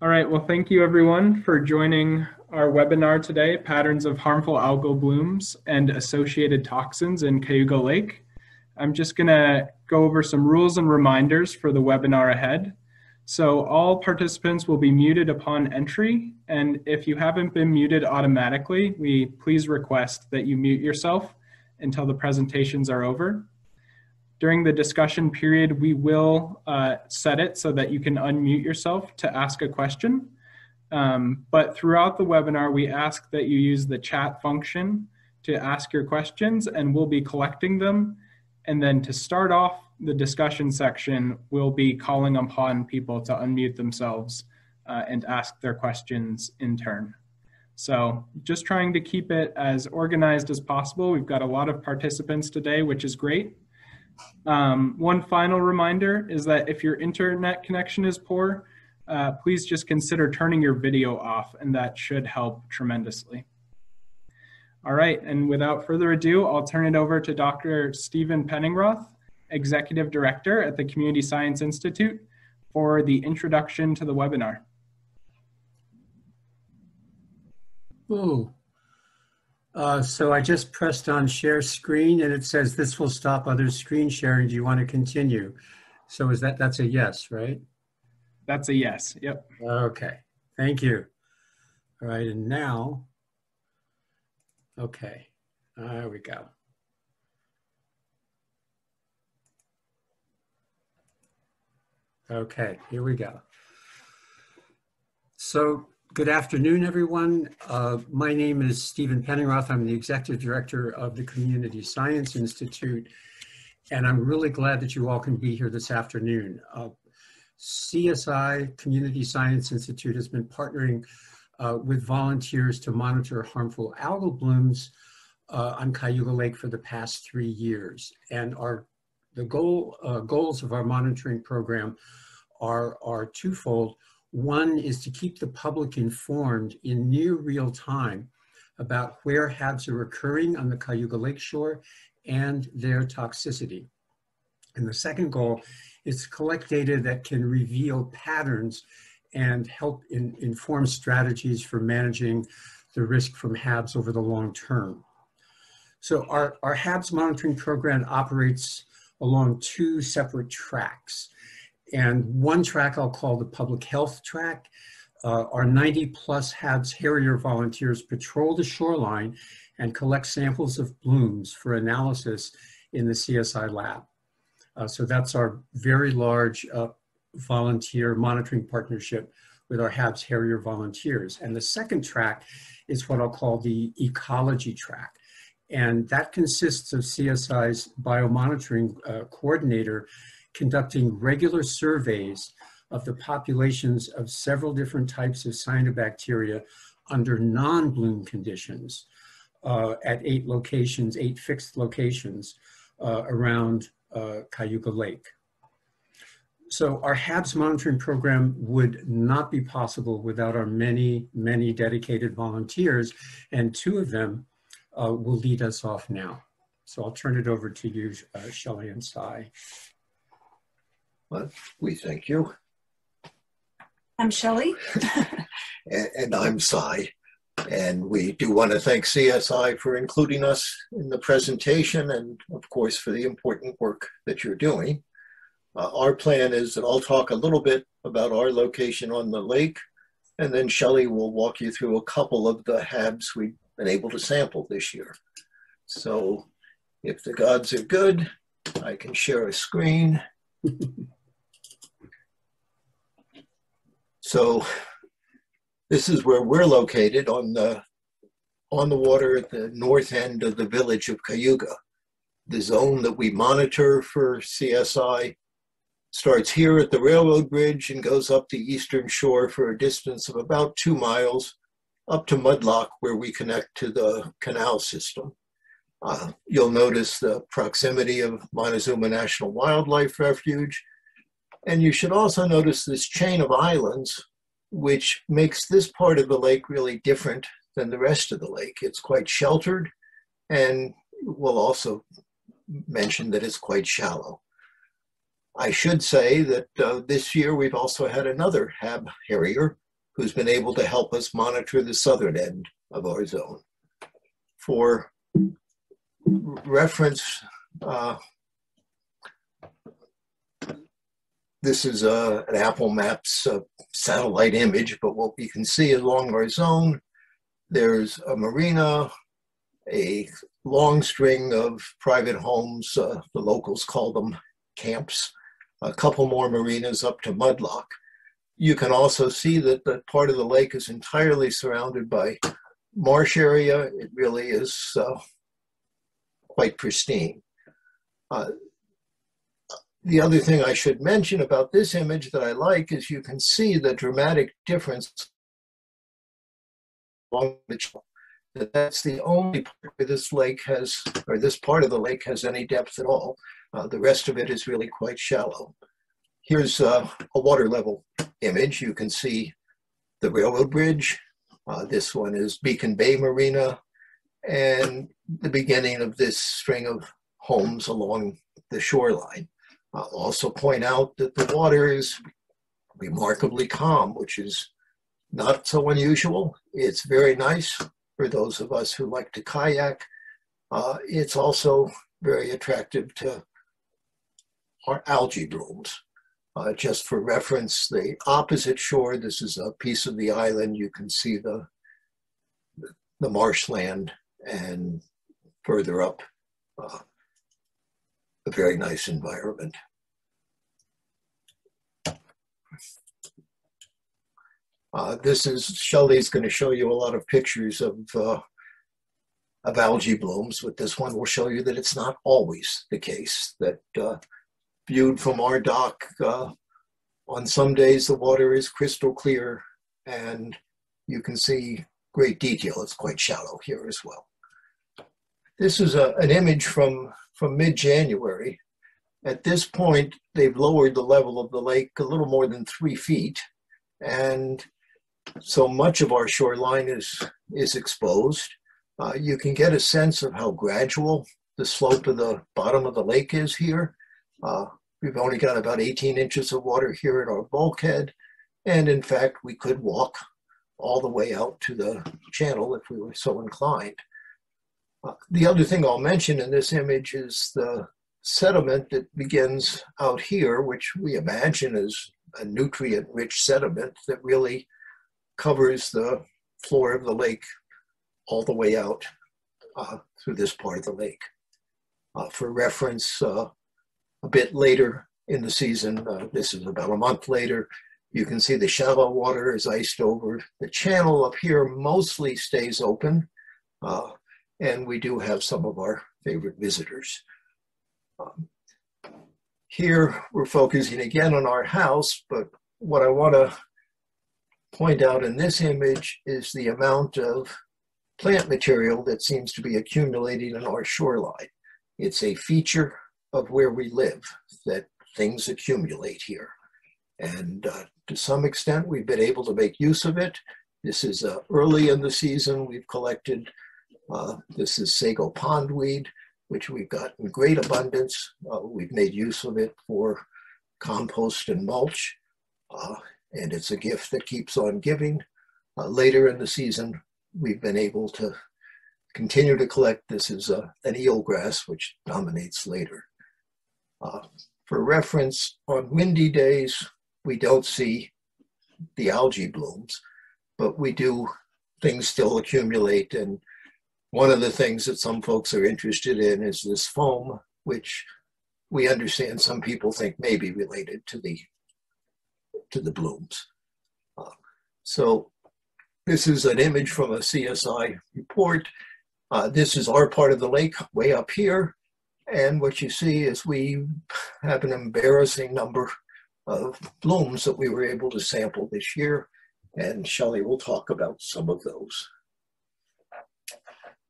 All right, well, thank you everyone for joining our webinar today, Patterns of Harmful Algal Blooms and Associated Toxins in Cayuga Lake. I'm just gonna go over some rules and reminders for the webinar ahead. So all participants will be muted upon entry, and if you haven't been muted automatically, we please request that you mute yourself until the presentations are over. During the discussion period, we will uh, set it so that you can unmute yourself to ask a question. Um, but throughout the webinar, we ask that you use the chat function to ask your questions and we'll be collecting them. And then to start off the discussion section, we'll be calling upon people to unmute themselves uh, and ask their questions in turn. So just trying to keep it as organized as possible. We've got a lot of participants today, which is great. Um, one final reminder is that if your internet connection is poor, uh, please just consider turning your video off and that should help tremendously. All right, and without further ado, I'll turn it over to Dr. Stephen Penningroth, Executive Director at the Community Science Institute for the introduction to the webinar. Ooh, uh, so I just pressed on share screen and it says this will stop other screen sharing. Do you want to continue? So is that, that's a yes, right? That's a yes, yep. Okay, thank you. All right, and now, okay, there we go. Okay, here we go. So Good afternoon, everyone. Uh, my name is Stephen Penningroth. I'm the Executive Director of the Community Science Institute, and I'm really glad that you all can be here this afternoon. Uh, CSI, Community Science Institute, has been partnering uh, with volunteers to monitor harmful algal blooms uh, on Cayuga Lake for the past three years. And our the goal uh, goals of our monitoring program are, are twofold. One is to keep the public informed in near real time about where HABs are occurring on the Cayuga Lake shore and their toxicity. And the second goal is to collect data that can reveal patterns and help in, inform strategies for managing the risk from HABs over the long term. So our, our HABs monitoring program operates along two separate tracks. And one track I'll call the public health track. Uh, our 90 plus HABs Harrier volunteers patrol the shoreline and collect samples of blooms for analysis in the CSI lab. Uh, so that's our very large uh, volunteer monitoring partnership with our HABs Harrier volunteers. And the second track is what I'll call the ecology track. And that consists of CSI's biomonitoring uh, coordinator conducting regular surveys of the populations of several different types of cyanobacteria under non-bloom conditions uh, at eight locations, eight fixed locations uh, around uh, Cayuga Lake. So our HABs monitoring program would not be possible without our many, many dedicated volunteers, and two of them uh, will lead us off now. So I'll turn it over to you, uh, Shelley and Si. Well, we thank you. I'm Shelley. and, and, I'm Si. And we do want to thank CSI for including us in the presentation and, of course, for the important work that you're doing. Uh, our plan is that I'll talk a little bit about our location on the lake, and then Shelley will walk you through a couple of the HABs we've been able to sample this year. So if the gods are good, I can share a screen. So this is where we're located on the on the water at the north end of the village of Cayuga. The zone that we monitor for CSI starts here at the railroad bridge and goes up the eastern shore for a distance of about two miles up to Mudlock where we connect to the canal system. Uh, you'll notice the proximity of Montezuma National Wildlife Refuge and you should also notice this chain of islands, which makes this part of the lake really different than the rest of the lake. It's quite sheltered, and we'll also mention that it's quite shallow. I should say that uh, this year we've also had another HAB Harrier who's been able to help us monitor the southern end of our zone. For reference, uh, this is uh, an Apple Maps uh, satellite image, but what you can see along our zone, there's a marina, a long string of private homes, uh, the locals call them camps, a couple more marinas up to Mudlock. You can also see that that part of the lake is entirely surrounded by marsh area. It really is uh, quite pristine. The other thing I should mention about this image that I like is you can see the dramatic difference along the that's the only part where this lake has, or this part of the lake has any depth at all. Uh, the rest of it is really quite shallow. Here's uh, a water level image. You can see the railroad bridge. Uh, this one is Beacon Bay Marina and the beginning of this string of homes along the shoreline. I'll also point out that the water is remarkably calm, which is not so unusual. It's very nice for those of us who like to kayak. Uh, it's also very attractive to our algae blooms. Uh, just for reference, the opposite shore, this is a piece of the island. You can see the, the marshland and further up, uh, a very nice environment. Uh, this is, Shelley's going to show you a lot of pictures of, uh, of algae blooms, but this one will show you that it's not always the case, that uh, viewed from our dock, uh, on some days the water is crystal clear and you can see great detail. It's quite shallow here as well. This is a, an image from, from mid-January. At this point, they've lowered the level of the lake a little more than three feet. And so much of our shoreline is, is exposed. Uh, you can get a sense of how gradual the slope of the bottom of the lake is here. Uh, we've only got about 18 inches of water here at our bulkhead. And in fact, we could walk all the way out to the channel if we were so inclined. Uh, the other thing I'll mention in this image is the sediment that begins out here, which we imagine is a nutrient-rich sediment that really covers the floor of the lake all the way out uh, through this part of the lake. Uh, for reference, uh, a bit later in the season, uh, this is about a month later, you can see the shallow water is iced over. The channel up here mostly stays open, uh, and we do have some of our favorite visitors. Um, here we're focusing again on our house, but what I want to point out in this image is the amount of plant material that seems to be accumulating in our shoreline. It's a feature of where we live that things accumulate here. And uh, to some extent, we've been able to make use of it. This is uh, early in the season. We've collected, uh, this is sago pondweed, which we've got in great abundance. Uh, we've made use of it for compost and mulch. Uh, and it's a gift that keeps on giving. Uh, later in the season, we've been able to continue to collect. This is uh, an eelgrass, which dominates later. Uh, for reference, on windy days, we don't see the algae blooms, but we do, things still accumulate. And one of the things that some folks are interested in is this foam, which we understand some people think may be related to the to the blooms. Uh, so this is an image from a CSI report. Uh, this is our part of the lake way up here. And what you see is we have an embarrassing number of blooms that we were able to sample this year. And Shelley will talk about some of those.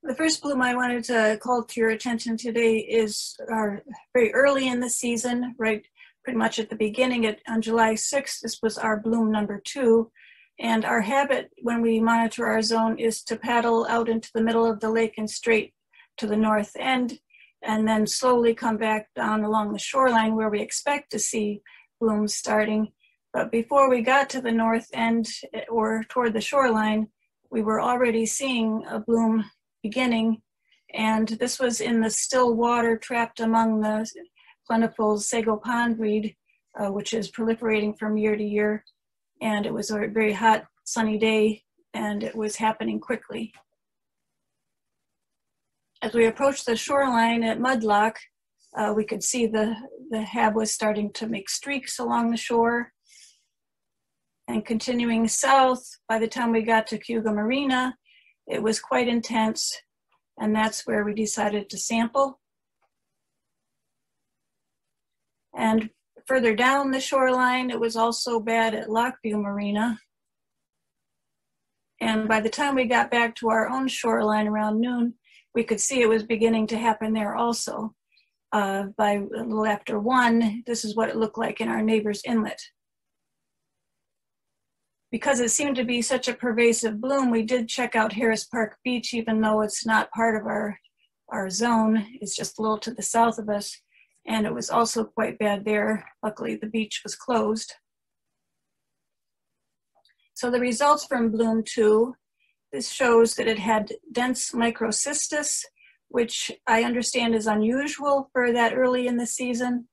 The first bloom I wanted to call to your attention today is our very early in the season, right pretty much at the beginning at, on July 6th. This was our bloom number two. And our habit when we monitor our zone is to paddle out into the middle of the lake and straight to the north end, and then slowly come back down along the shoreline where we expect to see blooms starting. But before we got to the north end eh, or toward the shoreline, we were already seeing a bloom beginning. And this was in the still water trapped among the plentiful sago pondweed, uh, which is proliferating from year to year. And it was a very hot, sunny day, and it was happening quickly. As we approached the shoreline at Mudlock, uh, we could see the, the hab was starting to make streaks along the shore. And continuing south, by the time we got to Cayuga Marina, it was quite intense, and that's where we decided to sample. And further down the shoreline, it was also bad at Lockview Marina. And by the time we got back to our own shoreline around noon, we could see it was beginning to happen there also. Uh, by a little after one, this is what it looked like in our neighbor's inlet. Because it seemed to be such a pervasive bloom, we did check out Harris Park Beach, even though it's not part of our, our zone. It's just a little to the south of us. And it was also quite bad there. Luckily, the beach was closed. So the results from Bloom 2, this shows that it had dense microcystis, which I understand is unusual for that early in the season.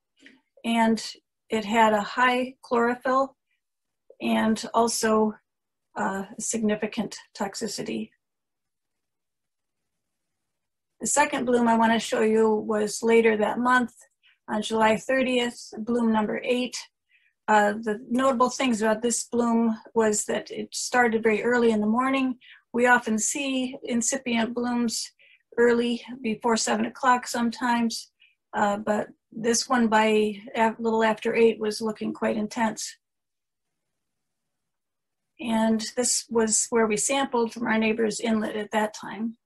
And it had a high chlorophyll and also uh, significant toxicity. The second bloom I want to show you was later that month on July 30th, bloom number eight. Uh, the notable things about this bloom was that it started very early in the morning. We often see incipient blooms early before seven o'clock sometimes, uh, but this one by a little after eight was looking quite intense. And this was where we sampled from our neighbor's inlet at that time.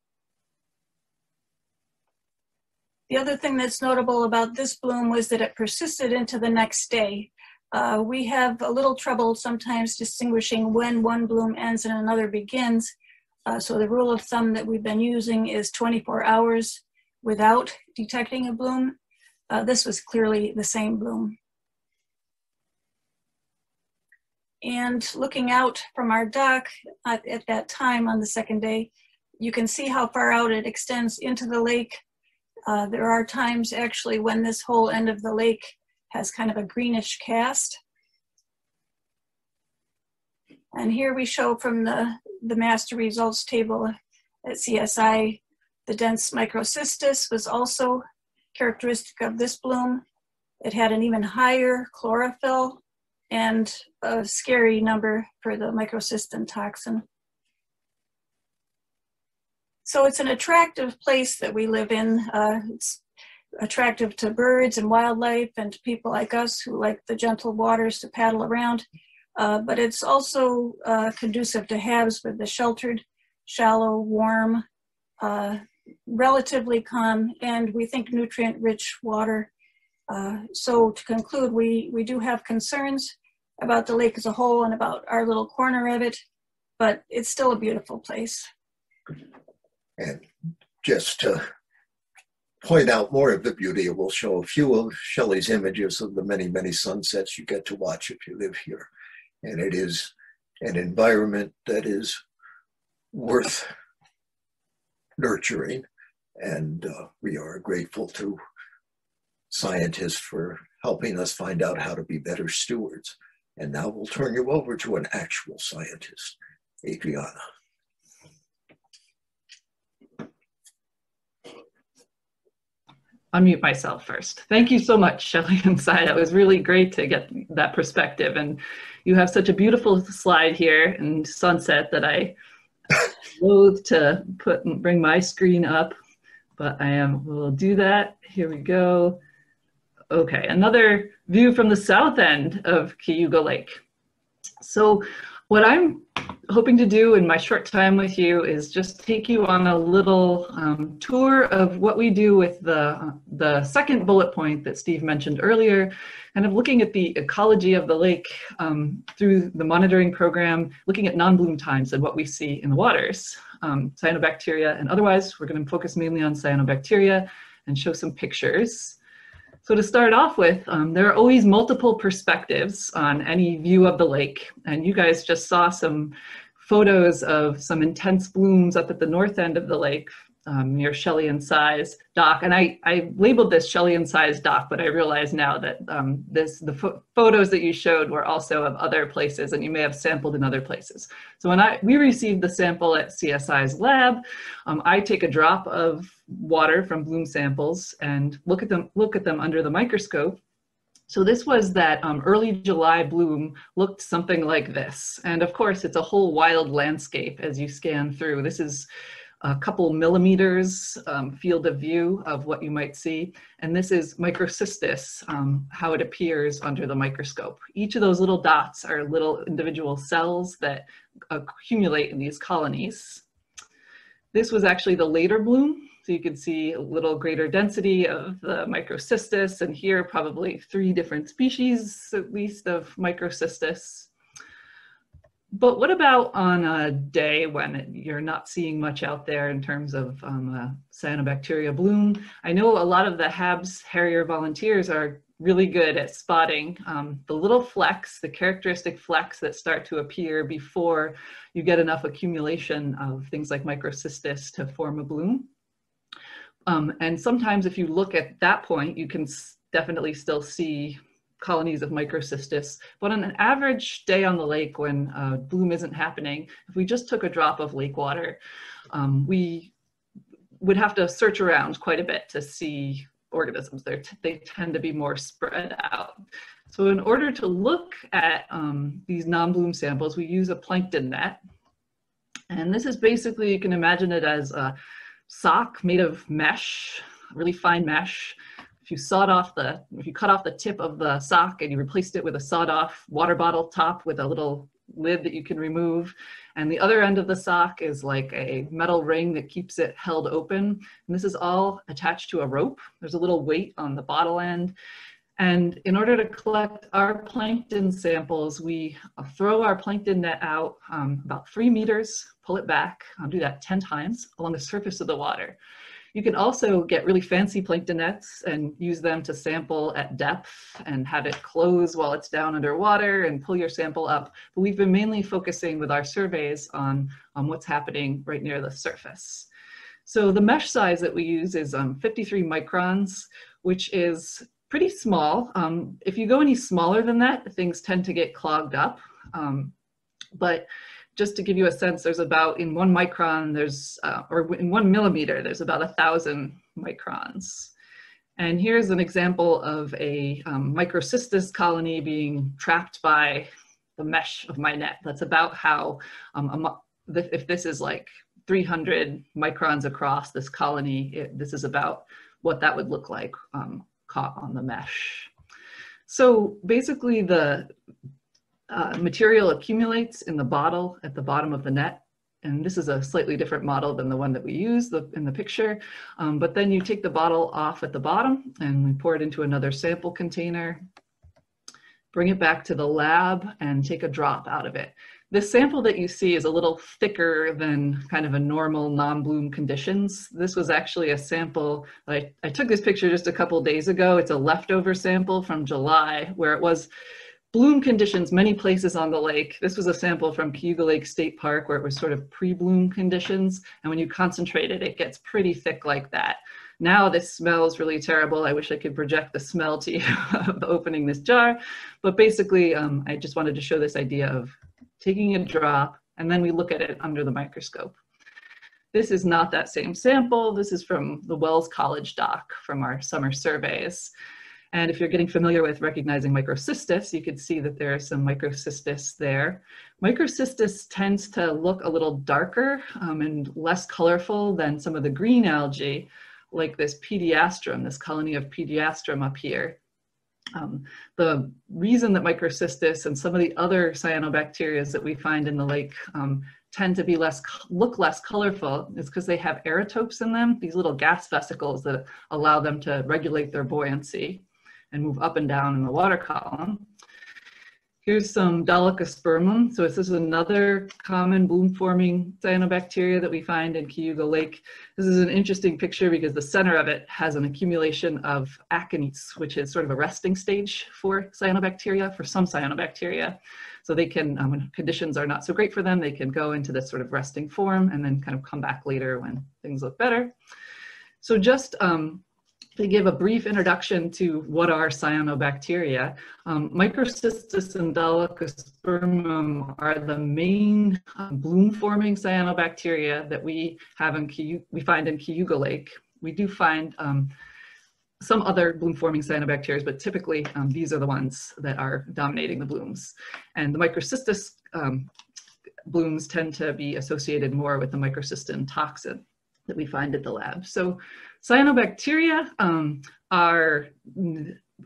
The other thing that's notable about this bloom was that it persisted into the next day. Uh, we have a little trouble sometimes distinguishing when one bloom ends and another begins. Uh, so the rule of thumb that we've been using is 24 hours without detecting a bloom. Uh, this was clearly the same bloom. And looking out from our dock at, at that time on the second day, you can see how far out it extends into the lake uh, there are times actually when this whole end of the lake has kind of a greenish cast. And here we show from the, the master results table at CSI, the dense microcystis was also characteristic of this bloom. It had an even higher chlorophyll and a scary number for the microcystin toxin. So it's an attractive place that we live in. Uh, it's attractive to birds and wildlife and to people like us who like the gentle waters to paddle around. Uh, but it's also uh, conducive to habs with the sheltered, shallow, warm, uh, relatively calm, and we think nutrient-rich water. Uh, so to conclude, we, we do have concerns about the lake as a whole and about our little corner of it, but it's still a beautiful place. And just to point out more of the beauty, we'll show a few of Shelley's images of the many, many sunsets you get to watch if you live here. And it is an environment that is worth nurturing. And uh, we are grateful to scientists for helping us find out how to be better stewards. And now we'll turn you over to an actual scientist, Adrianna. unmute myself first. Thank you so much, Shelley and Si. That was really great to get that perspective. And you have such a beautiful slide here and sunset that I loathe to put bring my screen up, but I am will do that. Here we go. Okay, another view from the south end of Cayuga Lake. So what I'm hoping to do in my short time with you is just take you on a little um, tour of what we do with the, the second bullet point that Steve mentioned earlier, kind of looking at the ecology of the lake um, through the monitoring program, looking at non-bloom times and what we see in the waters, um, cyanobacteria and otherwise. We're going to focus mainly on cyanobacteria and show some pictures. So to start off with, um, there are always multiple perspectives on any view of the lake. And you guys just saw some photos of some intense blooms up at the north end of the lake um, near Shelley and Si's doc. And I, I labeled this Shelley and Si's doc, but I realize now that um, this the ph photos that you showed were also of other places and you may have sampled in other places. So when I we received the sample at CSI's lab, um, I take a drop of water from bloom samples and look at them look at them under the microscope so this was that um, early July bloom looked something like this. And of course, it's a whole wild landscape as you scan through. This is a couple millimeters um, field of view of what you might see. And this is microcystis, um, how it appears under the microscope. Each of those little dots are little individual cells that accumulate in these colonies. This was actually the later bloom. So you can see a little greater density of the microcystis and here probably three different species at least of microcystis. But what about on a day when you're not seeing much out there in terms of um, cyanobacteria bloom? I know a lot of the HABS Harrier volunteers are really good at spotting um, the little flecks, the characteristic flecks that start to appear before you get enough accumulation of things like microcystis to form a bloom. Um, and sometimes if you look at that point, you can definitely still see colonies of microcystis. But on an average day on the lake when uh, bloom isn't happening, if we just took a drop of lake water, um, we would have to search around quite a bit to see organisms. They're they tend to be more spread out. So in order to look at um, these non-bloom samples, we use a plankton net. And this is basically, you can imagine it as a sock made of mesh, really fine mesh, if you sawed off the, if you cut off the tip of the sock and you replaced it with a sawed off water bottle top with a little lid that you can remove. And the other end of the sock is like a metal ring that keeps it held open. And this is all attached to a rope. There's a little weight on the bottle end. And in order to collect our plankton samples, we throw our plankton net out um, about three meters, pull it back, I'll do that 10 times along the surface of the water. You can also get really fancy plankton nets and use them to sample at depth and have it close while it's down underwater and pull your sample up. But we've been mainly focusing with our surveys on, on what's happening right near the surface. So the mesh size that we use is um, 53 microns, which is pretty small. Um, if you go any smaller than that, things tend to get clogged up. Um, but just to give you a sense, there's about in one micron, there's, uh, or in one millimeter, there's about a thousand microns. And here's an example of a um, microcystis colony being trapped by the mesh of my net. That's about how, um, if this is like 300 microns across this colony, it, this is about what that would look like um, caught on the mesh. So basically the uh, material accumulates in the bottle at the bottom of the net. And this is a slightly different model than the one that we use the, in the picture. Um, but then you take the bottle off at the bottom and we pour it into another sample container, bring it back to the lab and take a drop out of it. This sample that you see is a little thicker than kind of a normal non-bloom conditions. This was actually a sample, I, I took this picture just a couple days ago. It's a leftover sample from July where it was bloom conditions many places on the lake. This was a sample from Cayuga Lake State Park where it was sort of pre-bloom conditions. And when you concentrate it, it gets pretty thick like that. Now this smells really terrible. I wish I could project the smell to you of opening this jar. But basically, um, I just wanted to show this idea of taking a drop and then we look at it under the microscope. This is not that same sample. This is from the Wells College dock from our summer surveys. And if you're getting familiar with recognizing microcystis, you could see that there are some microcystis there. Microcystis tends to look a little darker um, and less colorful than some of the green algae, like this pediastrum, this colony of pediastrum up here. Um, the reason that microcystis and some of the other cyanobacteria that we find in the lake um, tend to be less look less colorful is because they have aerotopes in them, these little gas vesicles that allow them to regulate their buoyancy and move up and down in the water column. Here's some Dolichospermum. So this is another common bloom-forming cyanobacteria that we find in Cayuga Lake. This is an interesting picture because the center of it has an accumulation of akinetes, which is sort of a resting stage for cyanobacteria, for some cyanobacteria. So they can, um, when conditions are not so great for them, they can go into this sort of resting form and then kind of come back later when things look better. So just um, to give a brief introduction to what are cyanobacteria, um, Microcystis and Dolichospermum are the main um, bloom-forming cyanobacteria that we have in we find in Cayuga Lake. We do find um, some other bloom-forming cyanobacteria, but typically um, these are the ones that are dominating the blooms. And the Microcystis um, blooms tend to be associated more with the microcystin toxin that we find at the lab. So cyanobacteria um, are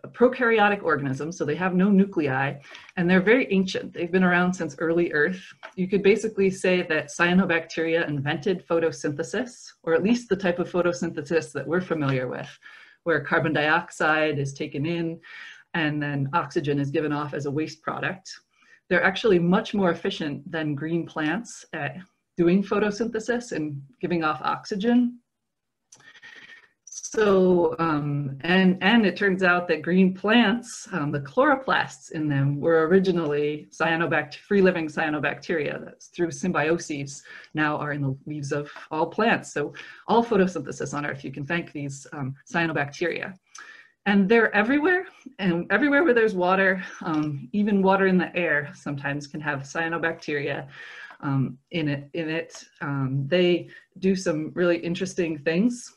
prokaryotic organisms, so they have no nuclei, and they're very ancient. They've been around since early Earth. You could basically say that cyanobacteria invented photosynthesis, or at least the type of photosynthesis that we're familiar with, where carbon dioxide is taken in and then oxygen is given off as a waste product. They're actually much more efficient than green plants at doing photosynthesis and giving off oxygen. So, um, and, and it turns out that green plants, um, the chloroplasts in them were originally cyanobact free-living cyanobacteria that's through symbioses now are in the leaves of all plants. So all photosynthesis on Earth, you can thank these um, cyanobacteria. And they're everywhere, and everywhere where there's water, um, even water in the air sometimes can have cyanobacteria um, in it. In it. Um, they do some really interesting things.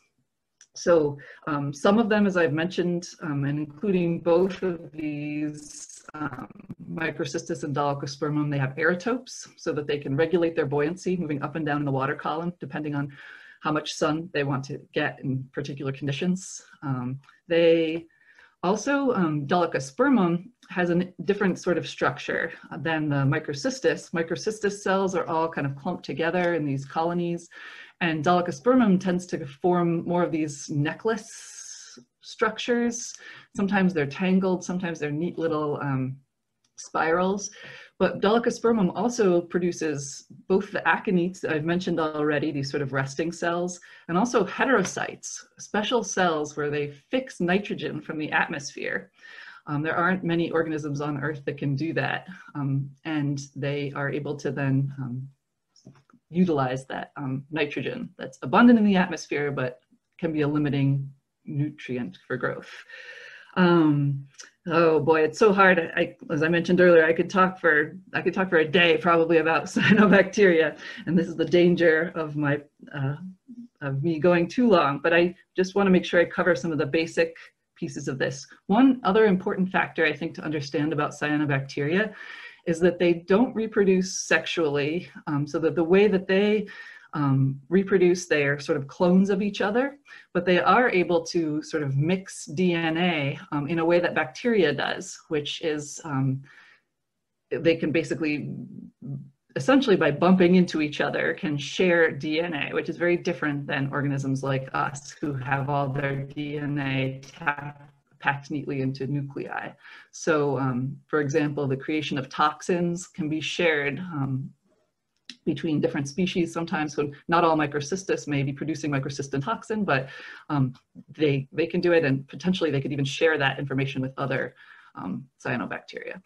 So um, some of them, as I've mentioned, um, and including both of these um, Microcystis and Dolichospermum, they have aerotopes so that they can regulate their buoyancy, moving up and down in the water column, depending on how much sun they want to get in particular conditions. Um, they also, um, has a different sort of structure than the Microcystis. Microcystis cells are all kind of clumped together in these colonies, and Dolichospermum tends to form more of these necklace structures. Sometimes they're tangled, sometimes they're neat little um, spirals. But Dolichospermum also produces both the akinetes that I've mentioned already, these sort of resting cells, and also heterocytes, special cells where they fix nitrogen from the atmosphere. Um, there aren't many organisms on Earth that can do that, um, and they are able to then um, utilize that um, nitrogen that's abundant in the atmosphere, but can be a limiting nutrient for growth. Um, oh boy, it's so hard. I, as I mentioned earlier, I could talk for I could talk for a day probably about cyanobacteria, and this is the danger of my uh, of me going too long. But I just want to make sure I cover some of the basic pieces of this. One other important factor I think to understand about cyanobacteria is that they don't reproduce sexually, um, so that the way that they um, reproduce, they are sort of clones of each other, but they are able to sort of mix DNA um, in a way that bacteria does, which is um, they can basically, essentially by bumping into each other, can share DNA, which is very different than organisms like us who have all their DNA packed neatly into nuclei. So um, for example, the creation of toxins can be shared um, between different species sometimes. So not all microcystis may be producing microcystin toxin, but um, they, they can do it and potentially they could even share that information with other um, cyanobacteria.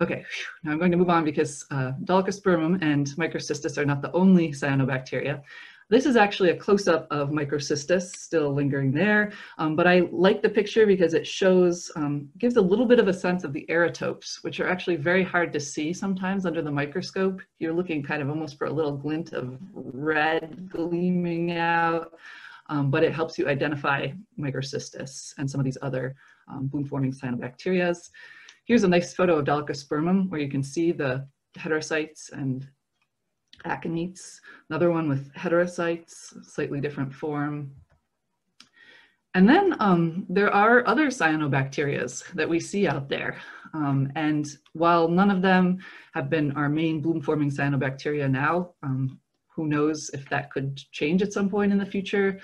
Okay, now I'm going to move on because uh, Dolichospermum and microcystis are not the only cyanobacteria. This is actually a close-up of microcystis still lingering there, um, but I like the picture because it shows, um, gives a little bit of a sense of the aerotopes, which are actually very hard to see sometimes under the microscope. You're looking kind of almost for a little glint of red gleaming out, um, but it helps you identify microcystis and some of these other um, bloom-forming cyanobacterias. Here's a nice photo of Dolichospermum where you can see the heterocytes and akinetes, another one with heterocytes, slightly different form. And then um, there are other cyanobacterias that we see out there. Um, and while none of them have been our main bloom-forming cyanobacteria now, um, who knows if that could change at some point in the future.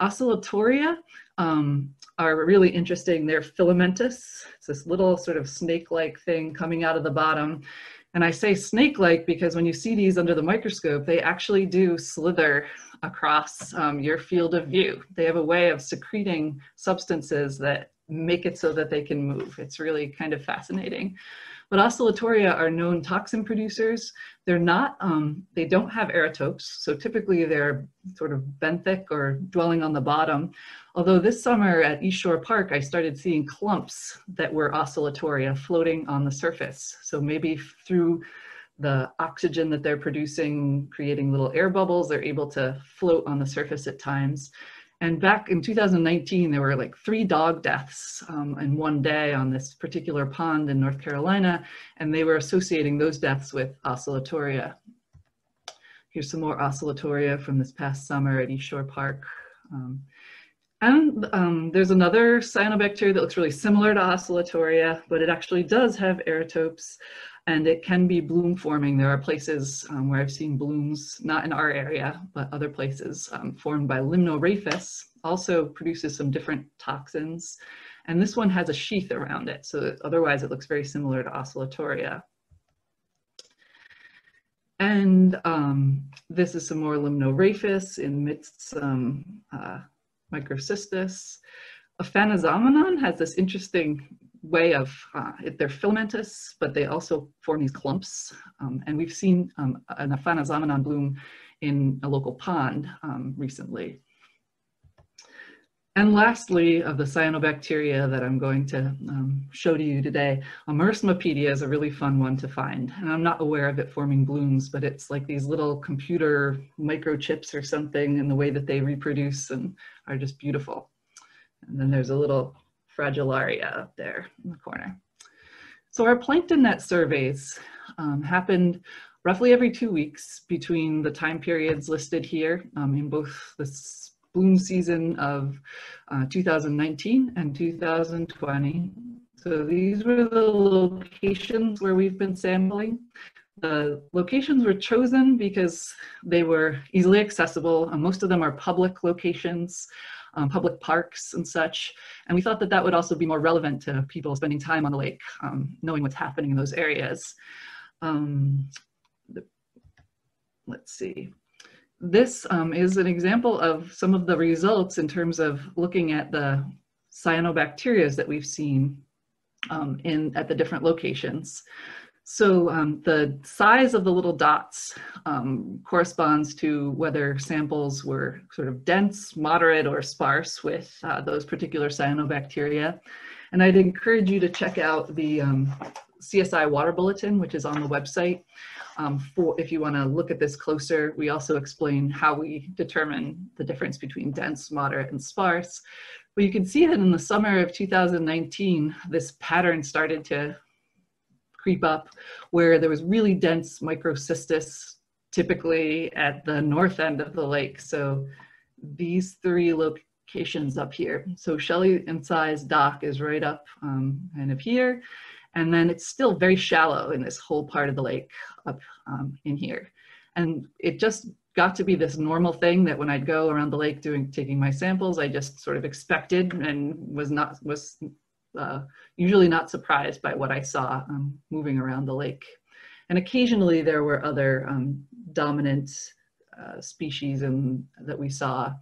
Oscillatoria um, are really interesting. They're filamentous. It's this little sort of snake-like thing coming out of the bottom. And I say snake-like because when you see these under the microscope, they actually do slither across um, your field of view. They have a way of secreting substances that make it so that they can move. It's really kind of fascinating. But oscillatoria are known toxin producers. They're not, um, they don't have aerotopes. So typically they're sort of benthic or dwelling on the bottom. Although this summer at East Shore Park, I started seeing clumps that were oscillatoria floating on the surface. So maybe through the oxygen that they're producing, creating little air bubbles, they're able to float on the surface at times. And back in 2019, there were like three dog deaths um, in one day on this particular pond in North Carolina, and they were associating those deaths with oscillatoria. Here's some more oscillatoria from this past summer at East Shore Park. Um, and um, there's another cyanobacteria that looks really similar to oscillatoria, but it actually does have aerotopes and it can be bloom forming. There are places um, where I've seen blooms, not in our area, but other places um, formed by Limnoraphis, also produces some different toxins. And this one has a sheath around it, so otherwise it looks very similar to Oscillatoria. And um, this is some more Limnoraphis amidst some uh, Microcystis. Aphanizomenon has this interesting way of, uh, they're filamentous, but they also form these clumps. Um, and we've seen um, an Aphanizomenon bloom in a local pond um, recently. And lastly, of the cyanobacteria that I'm going to um, show to you today, Merismopedia is a really fun one to find. And I'm not aware of it forming blooms, but it's like these little computer microchips or something in the way that they reproduce and are just beautiful. And then there's a little fragilaria up there in the corner. So our plankton net surveys um, happened roughly every two weeks between the time periods listed here um, in both the bloom season of uh, 2019 and 2020. So these were the locations where we've been sampling. The locations were chosen because they were easily accessible. Uh, most of them are public locations um, public parks and such. And we thought that that would also be more relevant to people spending time on the lake, um, knowing what's happening in those areas. Um, the, let's see. This um, is an example of some of the results in terms of looking at the cyanobacteria that we've seen um, in at the different locations. So um, the size of the little dots um, corresponds to whether samples were sort of dense, moderate, or sparse with uh, those particular cyanobacteria. And I'd encourage you to check out the um, CSI water bulletin, which is on the website. Um, for if you want to look at this closer, we also explain how we determine the difference between dense, moderate, and sparse. But you can see that in the summer of 2019, this pattern started to creep up where there was really dense microcystis typically at the north end of the lake. So these three locations up here. So Shelley and Si's dock is right up um, kind of here. And then it's still very shallow in this whole part of the lake up um, in here. And it just got to be this normal thing that when I'd go around the lake doing taking my samples, I just sort of expected and was not was uh, usually not surprised by what I saw um, moving around the lake. And occasionally there were other um, dominant uh, species in, that we saw.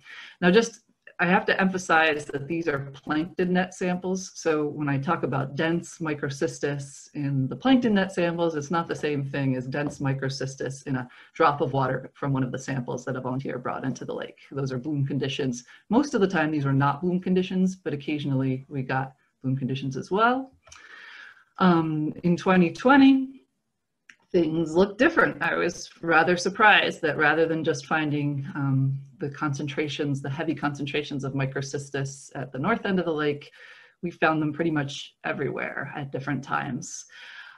Now just, I have to emphasize that these are plankton net samples. So when I talk about dense microcystis in the plankton net samples, it's not the same thing as dense microcystis in a drop of water from one of the samples that a volunteer brought into the lake. Those are bloom conditions. Most of the time these were not bloom conditions, but occasionally we got bloom conditions as well. Um, in 2020, things looked different. I was rather surprised that rather than just finding um, the concentrations, the heavy concentrations of microcystis at the north end of the lake, we found them pretty much everywhere at different times.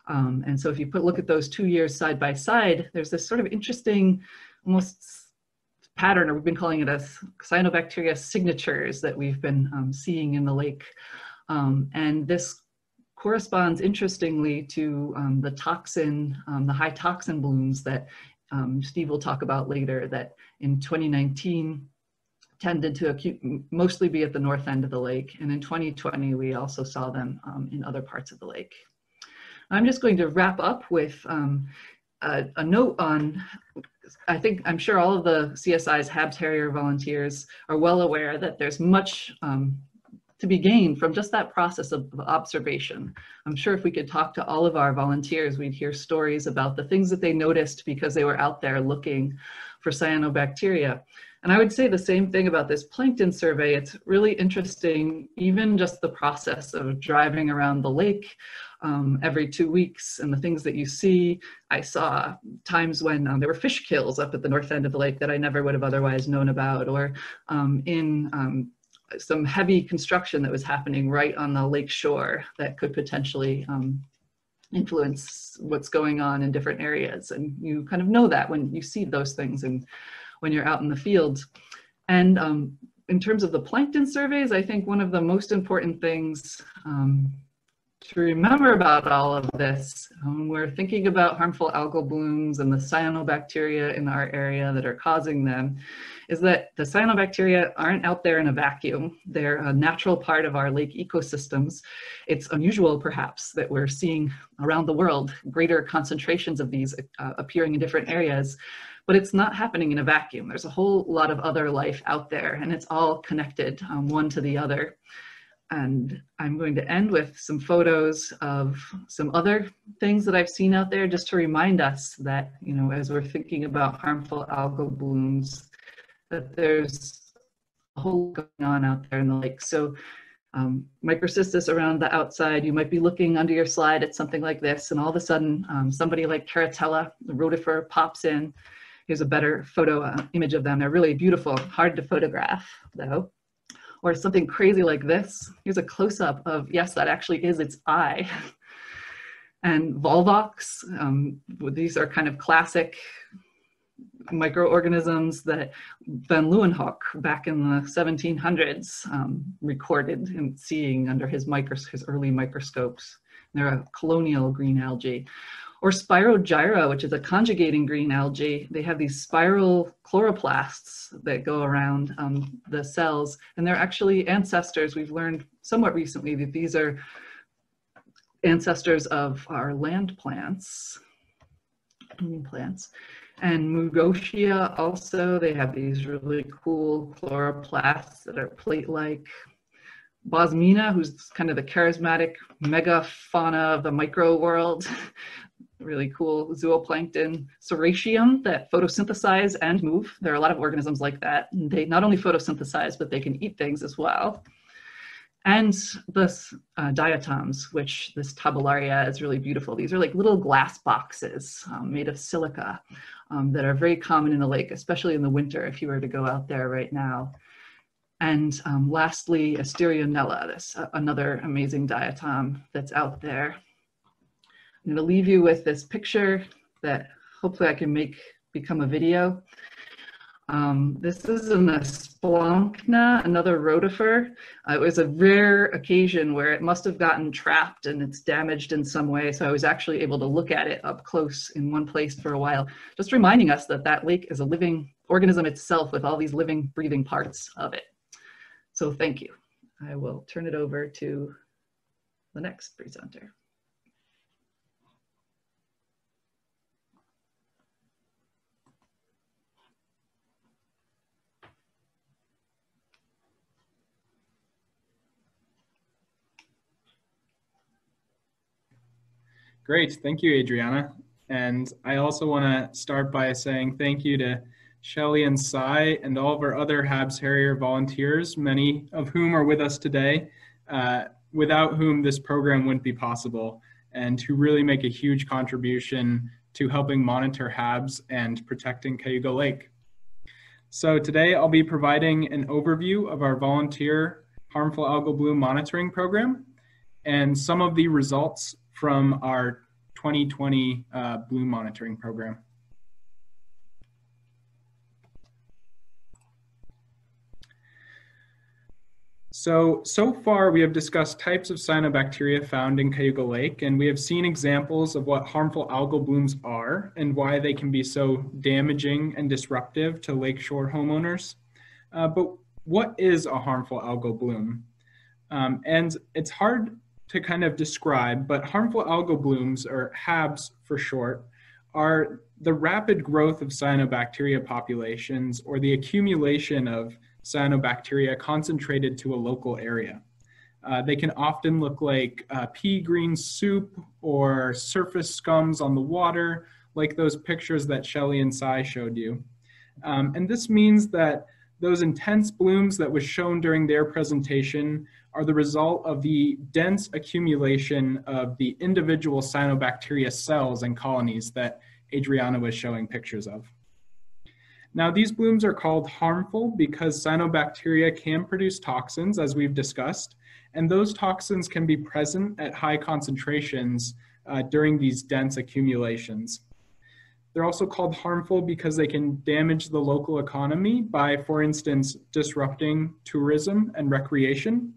Um, and so if you put look at those two years side by side, there's this sort of interesting, almost pattern, or we've been calling it as cyanobacteria signatures that we've been um, seeing in the lake um, and this corresponds interestingly to um, the toxin, um, the high toxin blooms that um, Steve will talk about later that in 2019, tended to mostly be at the north end of the lake. And in 2020, we also saw them um, in other parts of the lake. I'm just going to wrap up with a, a, note on, I think, I'm sure all of the CSI's Hab Harrier volunteers are well aware that there's much um, to be gained from just that process of, of, observation. I'm sure if we could talk to all of our volunteers, we'd hear stories about the things that they noticed because they were out there looking for cyanobacteria. And I would say the same thing about this plankton survey. It's really interesting, even just the process of driving around the lake um, every two weeks and the things that you see. I saw times when um, there were fish kills up at the north end of the lake that I never would have otherwise known about, or um, in um, some heavy construction that was happening right on the lake shore that could potentially um, influence what's going on in different areas. And you kind of know that when you see those things and when you're out in the field. And um, in terms of the plankton surveys, I think one of the most important things um, to remember about all of this when we're thinking about harmful algal blooms and the cyanobacteria in our area that are causing them is that the cyanobacteria aren't out there in a vacuum. They're a natural part of our lake ecosystems. It's unusual, perhaps, that we're seeing around the world greater concentrations of these uh, appearing in different areas, but it's not happening in a vacuum. There's a whole lot of other life out there, and it's all connected um, one to the other. And I'm going to end with some photos of some other things that I've seen out there just to remind us that, you know, as we're thinking about harmful algal blooms, that there's a whole going on out there in the lake. So um, microcystis around the outside, you might be looking under your slide at something like this, and all of a sudden um, somebody like Keratella, the rotifer, pops in. Here's a better photo uh, image of them. They're really beautiful, hard to photograph though. Or something crazy like this. Here's a close-up of, yes, that actually is its eye. and Volvox, um, these are kind of classic microorganisms that Van Leeuwenhoek back in the 1700s um, recorded and seeing under his, micros his early microscopes. They're a colonial green algae. Or Spirogyra, which is a conjugating green algae. They have these spiral chloroplasts that go around um, the cells, and they're actually ancestors. We've learned somewhat recently that these are ancestors of our land plants, plants. And Mougeotia also, they have these really cool chloroplasts that are plate-like. Bosmina, who's kind of the charismatic megafauna of the micro world, really cool zooplankton. Ceratium that photosynthesize and move. There are a lot of organisms like that. They not only photosynthesize, but they can eat things as well. And this uh, diatoms, which this tabellaria is really beautiful. These are like little glass boxes um, made of silica um, that are very common in the lake, especially in the winter if you were to go out there right now. And um, lastly, Asterionella, this uh, another amazing diatom that's out there. I'm gonna leave you with this picture that hopefully I can make become a video. Um, this is an Asplanchna, another rotifer. Uh, it was a rare occasion where it must have gotten trapped and it's damaged in some way. So I was actually able to look at it up close in one place for a while, just reminding us that that lake is a living organism itself with all these living, breathing parts of it. So thank you. I will turn it over to the next presenter. Great. Thank you, Adrianna. And I also want to start by saying thank you to Shelley and Si and all of our other HABS Harrier volunteers, many of whom are with us today, uh, without whom this program wouldn't be possible, and who really make a huge contribution to helping monitor HABs and protecting Cayuga Lake. So today I'll be providing an overview of our volunteer harmful algal bloom monitoring program and some of the results from our 2020 uh, bloom monitoring program. So, so far we have discussed types of cyanobacteria found in Cayuga Lake, and we have seen examples of what harmful algal blooms are and why they can be so damaging and disruptive to lakeshore homeowners. Uh, but what is a harmful algal bloom? Um, and it's hard to kind of describe, but harmful algal blooms, or HABs for short, are the rapid growth of cyanobacteria populations or the accumulation of cyanobacteria concentrated to a local area. Uh, they can often look like uh, pea green soup or surface scums on the water, like those pictures that Shelley and Si showed you. Um, and this means that those intense blooms that was shown during their presentation are the result of the dense accumulation of the individual cyanobacteria cells and colonies that Adrianna was showing pictures of. Now, these blooms are called harmful because cyanobacteria can produce toxins, as we've discussed, and those toxins can be present at high concentrations uh, during these dense accumulations. They're also called harmful because they can damage the local economy by, for instance, disrupting tourism and recreation,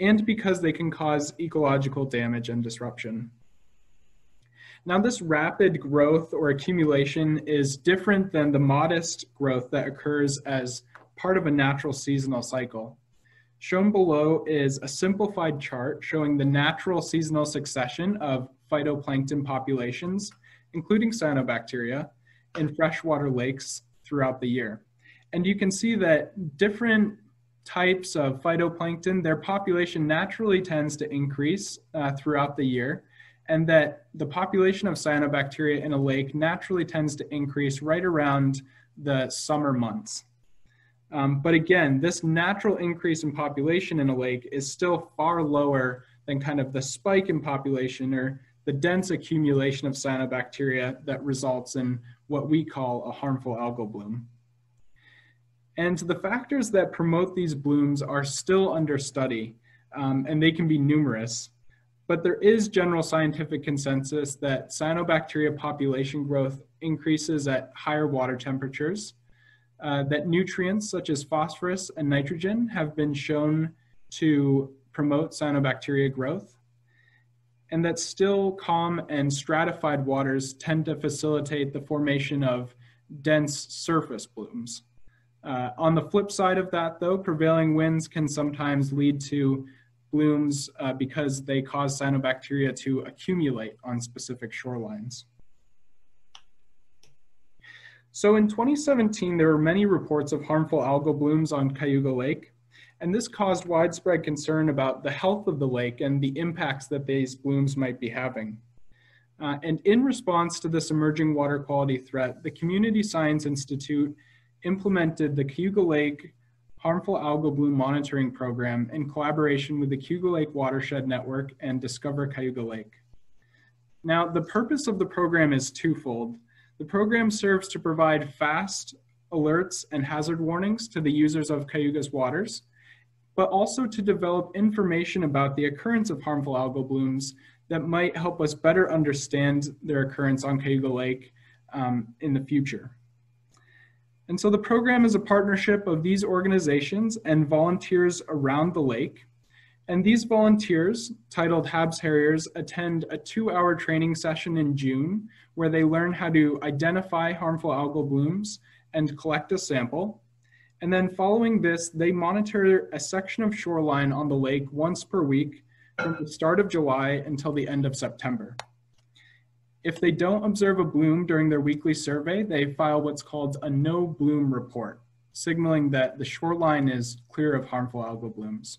and because they can cause ecological damage and disruption. Now, this rapid growth or accumulation is different than the modest growth that occurs as part of a natural seasonal cycle. Shown below is a simplified chart showing the natural seasonal succession of phytoplankton populations, including cyanobacteria, in freshwater lakes throughout the year. And you can see that different types of phytoplankton, their population naturally tends to increase uh, throughout the year, and that the population of cyanobacteria in a lake naturally tends to increase right around the summer months. Um, but again, this natural increase in population in a lake is still far lower than kind of the spike in population or the dense accumulation of cyanobacteria that results in what we call a harmful algal bloom. And the factors that promote these blooms are still under study, um, and they can be numerous. But there is general scientific consensus that cyanobacteria population growth increases at higher water temperatures, uh, that nutrients such as phosphorus and nitrogen have been shown to promote cyanobacteria growth, and that still calm and stratified waters tend to facilitate the formation of dense surface blooms. Uh, on the flip side of that, though, prevailing winds can sometimes lead to blooms uh, because they cause cyanobacteria to accumulate on specific shorelines. So in 2017, there were many reports of harmful algal blooms on Cayuga Lake, and this caused widespread concern about the health of the lake and the impacts that these blooms might be having. Uh, and in response to this emerging water quality threat, the Community Science Institute implemented the Cayuga Lake Harmful Algal Bloom Monitoring Program in collaboration with the Cayuga Lake Watershed Network and Discover Cayuga Lake. Now, the purpose of the program is twofold. The program serves to provide fast alerts and hazard warnings to the users of Cayuga's waters, but also to develop information about the occurrence of harmful algal blooms that might help us better understand their occurrence on Cayuga Lake um, in the future. And so the program is a partnership of these organizations and volunteers around the lake. And these volunteers, titled HABS Harriers, attend a two hour training session in June where they learn how to identify harmful algal blooms and collect a sample. And then following this, they monitor a section of shoreline on the lake once per week from the start of July until the end of September. If they don't observe a bloom during their weekly survey, they file what's called a no bloom report, signaling that the shoreline is clear of harmful algal blooms.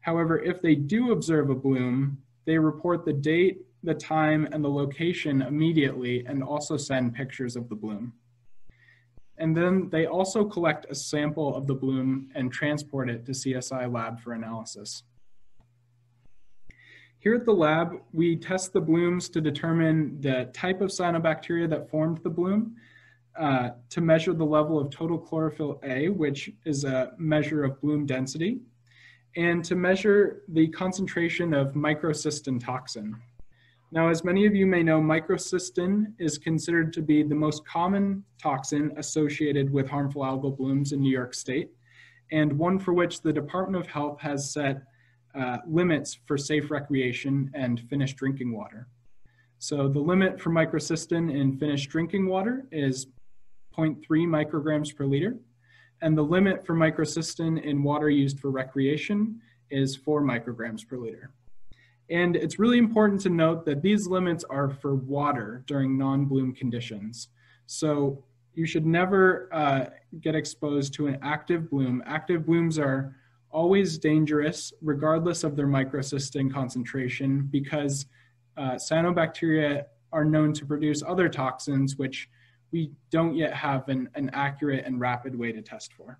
However, if they do observe a bloom, they report the date, the time, and the location immediately and also send pictures of the bloom. And then they also collect a sample of the bloom and transport it to CSI lab for analysis. Here at the lab, we test the blooms to determine the type of cyanobacteria that formed the bloom, uh, to measure the level of total chlorophyll A, which is a measure of bloom density, and to measure the concentration of microcystin toxin. Now, as many of you may know, microcystin is considered to be the most common toxin associated with harmful algal blooms in New York State, and one for which the Department of Health has set uh, limits for safe recreation and finished drinking water. So the limit for microcystin in finished drinking water is 0.3 micrograms per liter. and the limit for microcystin in water used for recreation is four micrograms per liter. And it's really important to note that these limits are for water during non-bloom conditions. So you should never uh, get exposed to an active bloom. Active blooms are always dangerous regardless of their microcystin concentration because uh, cyanobacteria are known to produce other toxins which we don't yet have an, an accurate and rapid way to test for.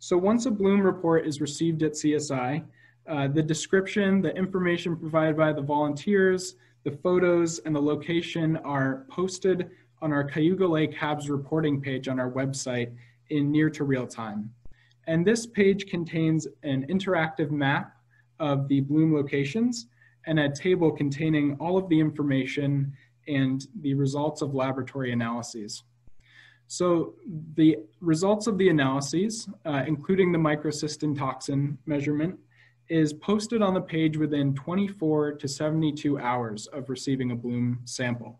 So once a bloom report is received at CSI, uh, the description, the information provided by the volunteers, the photos, and the location are posted on our Cayuga Lake HABS reporting page on our website in near to real time. And this page contains an interactive map of the bloom locations and a table containing all of the information and the results of laboratory analyses. So the results of the analyses, uh, including the microcystin toxin measurement, is posted on the page within 24 to 72 hours of receiving a bloom sample.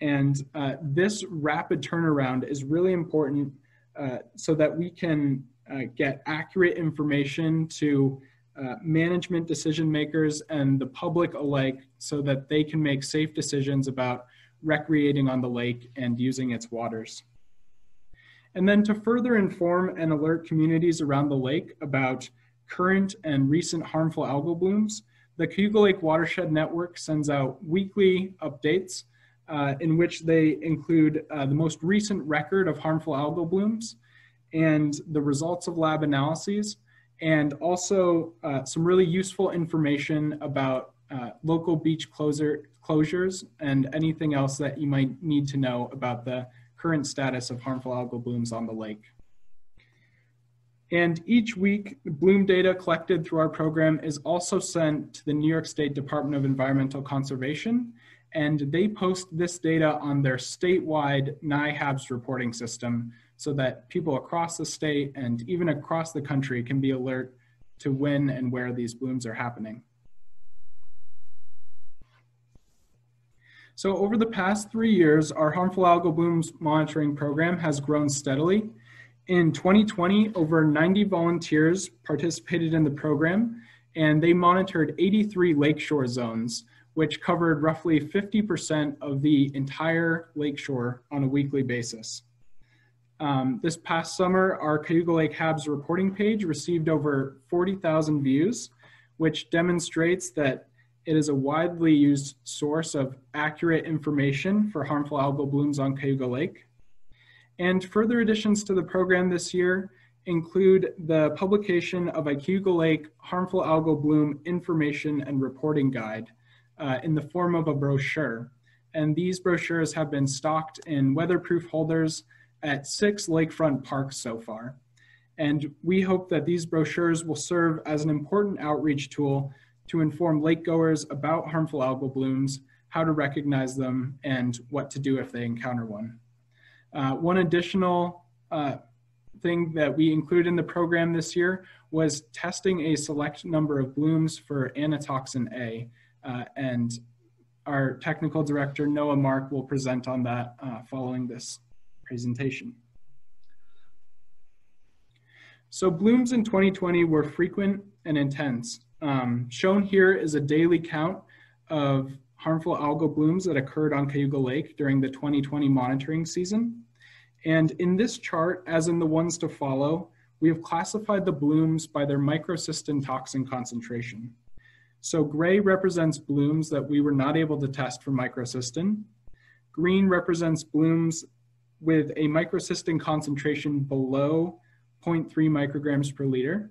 And uh, this rapid turnaround is really important so that we can uh, get accurate information to uh, management decision makers and the public alike so that they can make safe decisions about recreating on the lake and using its waters. And then to further inform and alert communities around the lake about current and recent harmful algal blooms, the Cayuga Lake Watershed Network sends out weekly updates uh, in which they include uh, the most recent record of harmful algal blooms and the results of lab analyses, and also uh, some really useful information about uh, local beach closer, closures and anything else that you might need to know about the current status of harmful algal blooms on the lake. And each week, bloom data collected through our program is also sent to the New York State Department of Environmental Conservation, and they post this data on their statewide NYHABS reporting system so that people across the state and even across the country can be alert to when and where these blooms are happening. So over the past three years, our harmful algal blooms monitoring program has grown steadily. In 2020, over 90 volunteers participated in the program and they monitored 83 lakeshore zones, which covered roughly 50% of the entire lakeshore on a weekly basis. Um, this past summer, our Cayuga Lake HABS reporting page received over 40,000 views, which demonstrates that it is a widely used source of accurate information for harmful algal blooms on Cayuga Lake. And further additions to the program this year include the publication of a Cayuga Lake Harmful Algal Bloom Information and Reporting Guide uh, in the form of a brochure. And these brochures have been stocked in weatherproof holders at six lakefront parks so far. And we hope that these brochures will serve as an important outreach tool to inform lakegoers about harmful algal blooms, how to recognize them, and what to do if they encounter one. Uh, one additional uh, thing that we included in the program this year was testing a select number of blooms for anatoxin A. Uh, and our technical director, Noah Mark, will present on that uh, following this presentation. So blooms in 2020 were frequent and intense. Um, shown here is a daily count of harmful algal blooms that occurred on Cayuga Lake during the 2020 monitoring season. And in this chart, as in the ones to follow, we have classified the blooms by their microcystin toxin concentration. So gray represents blooms that we were not able to test for microcystin. Green represents blooms with a microcystin concentration below 0.3 micrograms per liter.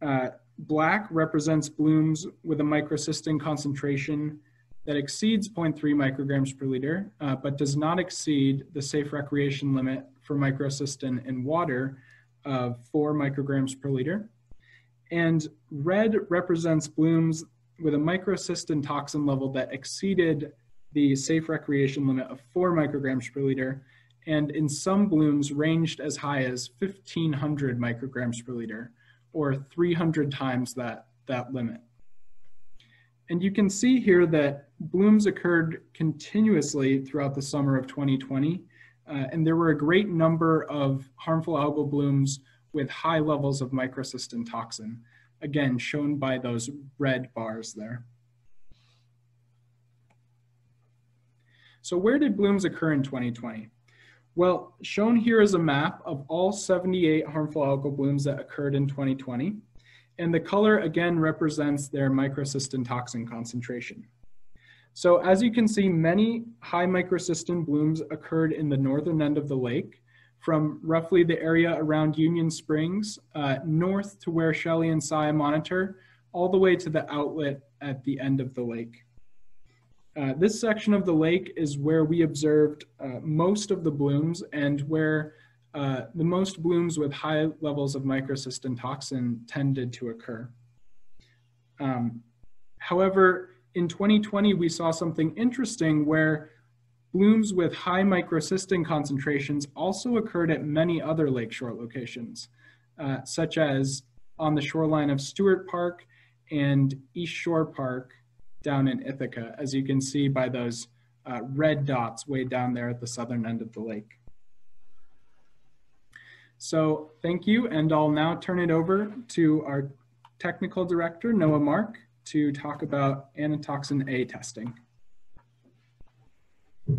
Uh, black represents blooms with a microcystin concentration that exceeds 0.3 micrograms per liter, uh, but does not exceed the safe recreation limit for microcystin in water of 4 micrograms per liter. And red represents blooms with a microcystin toxin level that exceeded the safe recreation limit of 4 micrograms per liter, and in some blooms ranged as high as 1500 micrograms per liter, or 300 times that, that limit. And you can see here that blooms occurred continuously throughout the summer of 2020, uh, and there were a great number of harmful algal blooms with high levels of microcystin toxin, again, shown by those red bars there. So where did blooms occur in 2020? Well, shown here is a map of all 78 harmful algal blooms that occurred in 2020. And the color again represents their microcystin toxin concentration. So as you can see, many high microcystin blooms occurred in the northern end of the lake from roughly the area around Union Springs, uh, north to where Shelley and Si monitor, all the way to the outlet at the end of the lake. Uh, this section of the lake is where we observed uh, most of the blooms and where uh, the most blooms with high levels of microcystin toxin tended to occur. Um, however, in 2020, we saw something interesting where blooms with high microcystin concentrations also occurred at many other lakeshore locations, uh, such as on the shoreline of Stewart Park and East Shore Park, down in Ithaca, as you can see by those uh, red dots way down there at the southern end of the lake. So thank you, and I'll now turn it over to our technical director, Noah Mark, to talk about anatoxin A testing. So,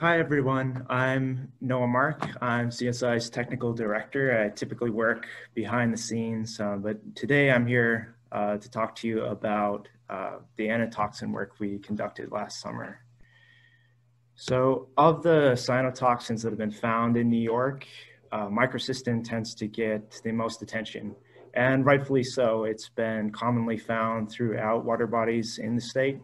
hi everyone. I'm Noah Mark. I'm CSI's technical director. I typically work behind the scenes, uh, but today I'm here uh, to talk to you about uh, the anatoxin work we conducted last summer. So, of the cyanotoxins that have been found in New York, uh, microcystin tends to get the most attention, and rightfully so. It's been commonly found throughout water bodies in the state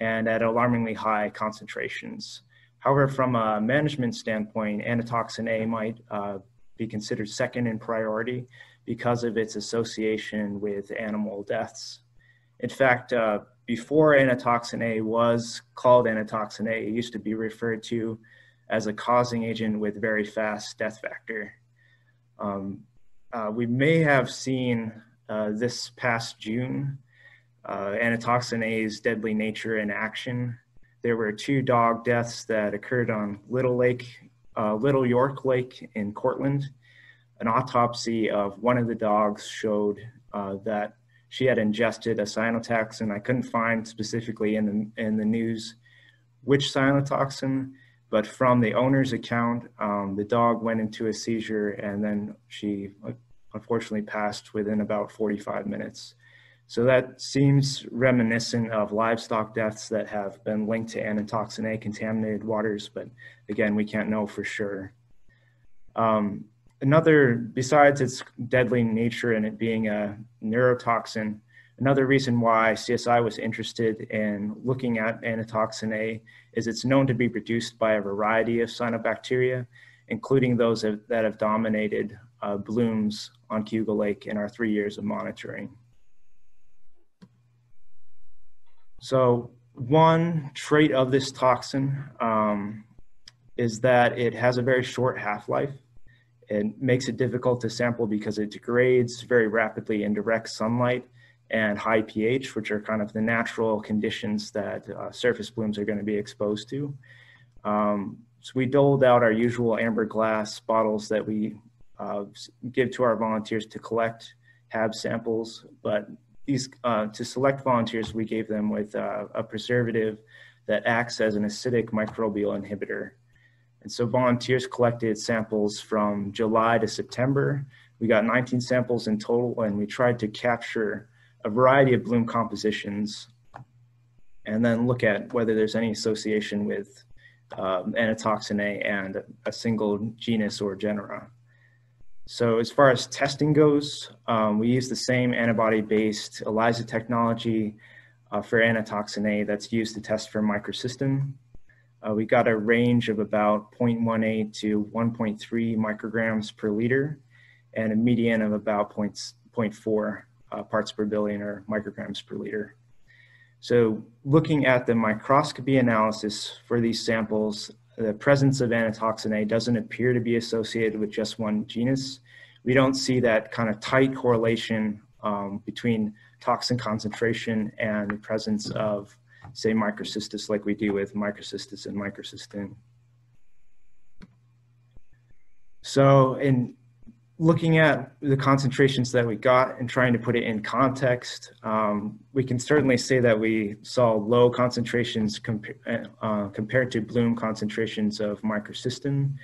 and at alarmingly high concentrations. However, from a management standpoint, anatoxin A might uh, be considered second in priority because of its association with animal deaths. In fact, uh, before anatoxin A was called anatoxin A, it used to be referred to as a causing agent with very fast death factor. Um, uh, we may have seen uh, this past June uh, anatoxin A's deadly nature in action there were two dog deaths that occurred on Little Lake, uh, Little York Lake in Cortland. An autopsy of one of the dogs showed uh, that she had ingested a cyanotoxin. I couldn't find specifically in the, in the news which cyanotoxin, but from the owner's account, um, the dog went into a seizure and then she uh, unfortunately passed within about 45 minutes. So that seems reminiscent of livestock deaths that have been linked to anatoxin A contaminated waters, but again, we can't know for sure. Um, another, besides its deadly nature and it being a neurotoxin, another reason why CSI was interested in looking at anatoxin A is it's known to be produced by a variety of cyanobacteria, including those that have dominated uh, blooms on Cayuga Lake in our three years of monitoring. So one trait of this toxin um, is that it has a very short half-life. It makes it difficult to sample because it degrades very rapidly in direct sunlight and high pH, which are kind of the natural conditions that uh, surface blooms are going to be exposed to. Um, so we doled out our usual amber glass bottles that we uh, give to our volunteers to collect HAB samples, but these uh, to select volunteers, we gave them with uh, a preservative that acts as an acidic microbial inhibitor. And so volunteers collected samples from July to September. We got 19 samples in total, and we tried to capture a variety of bloom compositions and then look at whether there's any association with um, anatoxin A and a single genus or genera. So as far as testing goes, um, we use the same antibody-based ELISA technology uh, for anatoxin A that's used to test for microcystin. Uh, we got a range of about 0.18 to 1.3 micrograms per liter and a median of about 0.4 uh, parts per billion or micrograms per liter. So looking at the microscopy analysis for these samples, the presence of anatoxin A doesn't appear to be associated with just one genus. We don't see that kind of tight correlation um, between toxin concentration and the presence of, say, microcystis like we do with microcystis and microcystin. So in looking at the concentrations that we got and trying to put it in context, um, we can certainly say that we saw low concentrations compa uh, compared to bloom concentrations of microcystin.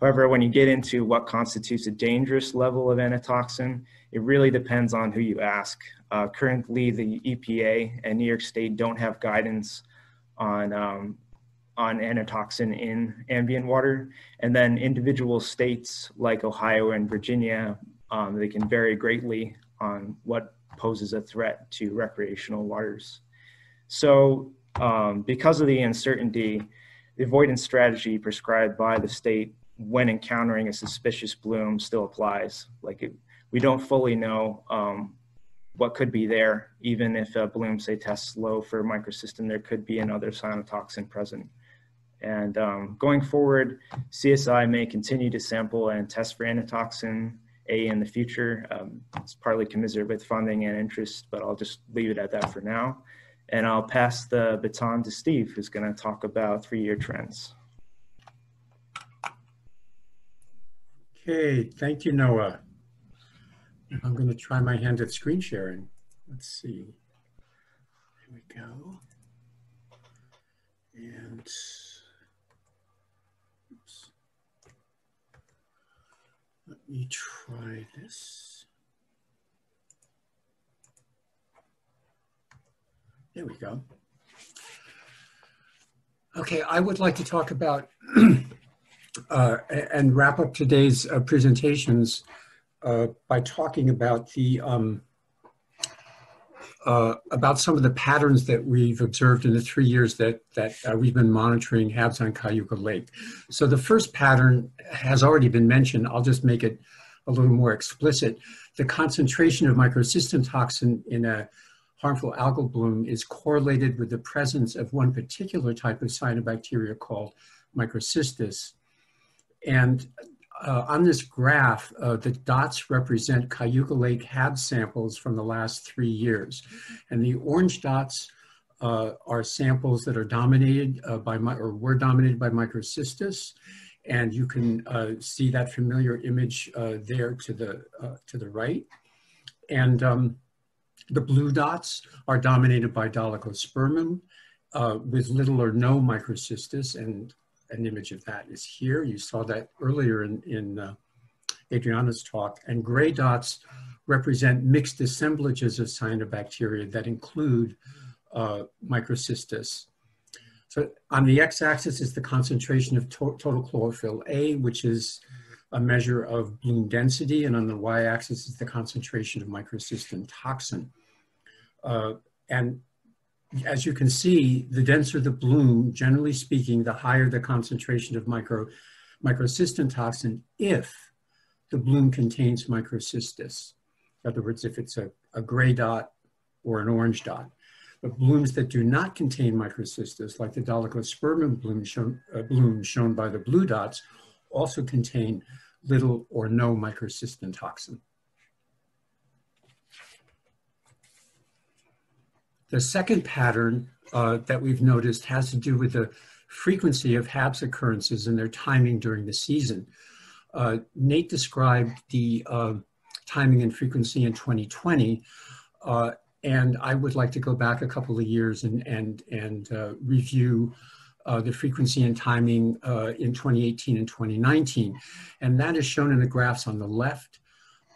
However, when you get into what constitutes a dangerous level of anatoxin, it really depends on who you ask. Uh, currently, the EPA and New York State don't have guidance on um, on anatoxin in ambient water. And then individual states like Ohio and Virginia, um, they can vary greatly on what poses a threat to recreational waters. So um, because of the uncertainty, the avoidance strategy prescribed by the state when encountering a suspicious bloom still applies. Like it, we don't fully know um, what could be there. Even if a bloom, say, tests low for microcystin, there could be another cyanotoxin present. And um, going forward, CSI may continue to sample and test for anatoxin A in the future. Um, it's partly commiserate with funding and interest, but I'll just leave it at that for now. And I'll pass the baton to Steve, who's going to talk about three-year trends. Okay, thank you, Noah. I'm going to try my hand at screen sharing. Let's see. Here we go. And Let me try this. There we go. Okay, I would like to talk about uh, and wrap up today's uh, presentations uh, by talking about the um, uh, about some of the patterns that we've observed in the three years that, that uh, we've been monitoring HABs on Cayuga Lake. So the first pattern has already been mentioned. I'll just make it a little more explicit. The concentration of microcystin toxin in a harmful algal bloom is correlated with the presence of one particular type of cyanobacteria called microcystis. And uh, on this graph, uh, the dots represent Cayuga Lake HAB samples from the last three years. And the orange dots uh, are samples that are dominated uh, by, or were dominated by microcystis. And you can uh, see that familiar image uh, there to the, to the right. And um, the blue dots are dominated by Dolichospermum with little or no microcystis and an image of that is here. You saw that earlier in, in uh, Adrianna's talk. And gray dots represent mixed assemblages of cyanobacteria that include uh, microcystis. So on the x-axis is the concentration of to total chlorophyll A, which is a measure of bloom density, and on the y-axis is the concentration of microcystin toxin. Uh, and as you can see, the denser the bloom, generally speaking, the higher the concentration of micro, microcystin toxin if the bloom contains microcystis. In other words, if it's a, a gray dot or an orange dot. But blooms that do not contain microcystis, like the Dolichospermum bloom shown, uh, bloom shown by the blue dots, also contain little or no microcystin toxin. The second pattern uh, that we've noticed has to do with the frequency of HABs occurrences and their timing during the season. Uh, Nate described the uh, timing and frequency in 2020, uh, and I would like to go back a couple of years and, and, and uh, review uh, the frequency and timing in 2018 and 2019. And that is shown in the graphs on the left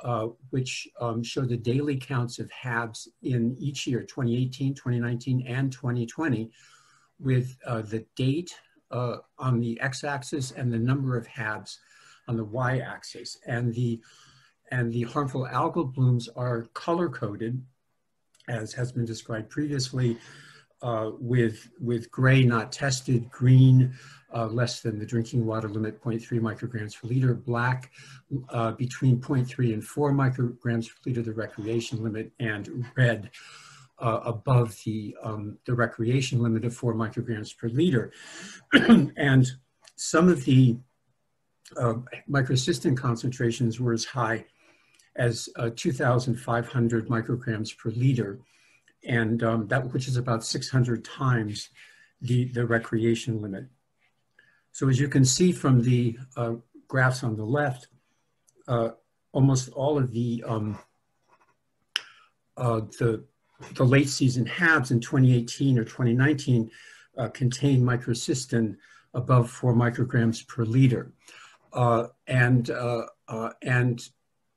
uh, which um, show the daily counts of HABs in each year, 2018, 2019, and 2020, with uh, the date uh, on the x-axis and the number of HABs on the y-axis. And the, and the harmful algal blooms are color-coded, as has been described previously, with, with gray not tested, green uh, less than the drinking water limit, 0.3 micrograms per liter, black uh, between 0.3 and 4 micrograms per liter, the recreation limit, and red uh, above the, um, the recreation limit of four micrograms per liter. and some of the uh, microcystin concentrations were as high as uh, 2,500 micrograms per liter, and um, that which is about 600 times the, the recreation limit. So as you can see from the uh, graphs on the left, uh, almost all of the, um, uh, the, the late season HABs in 2018 or 2019 uh, contain microcystin above four micrograms per liter. Uh, and, uh, and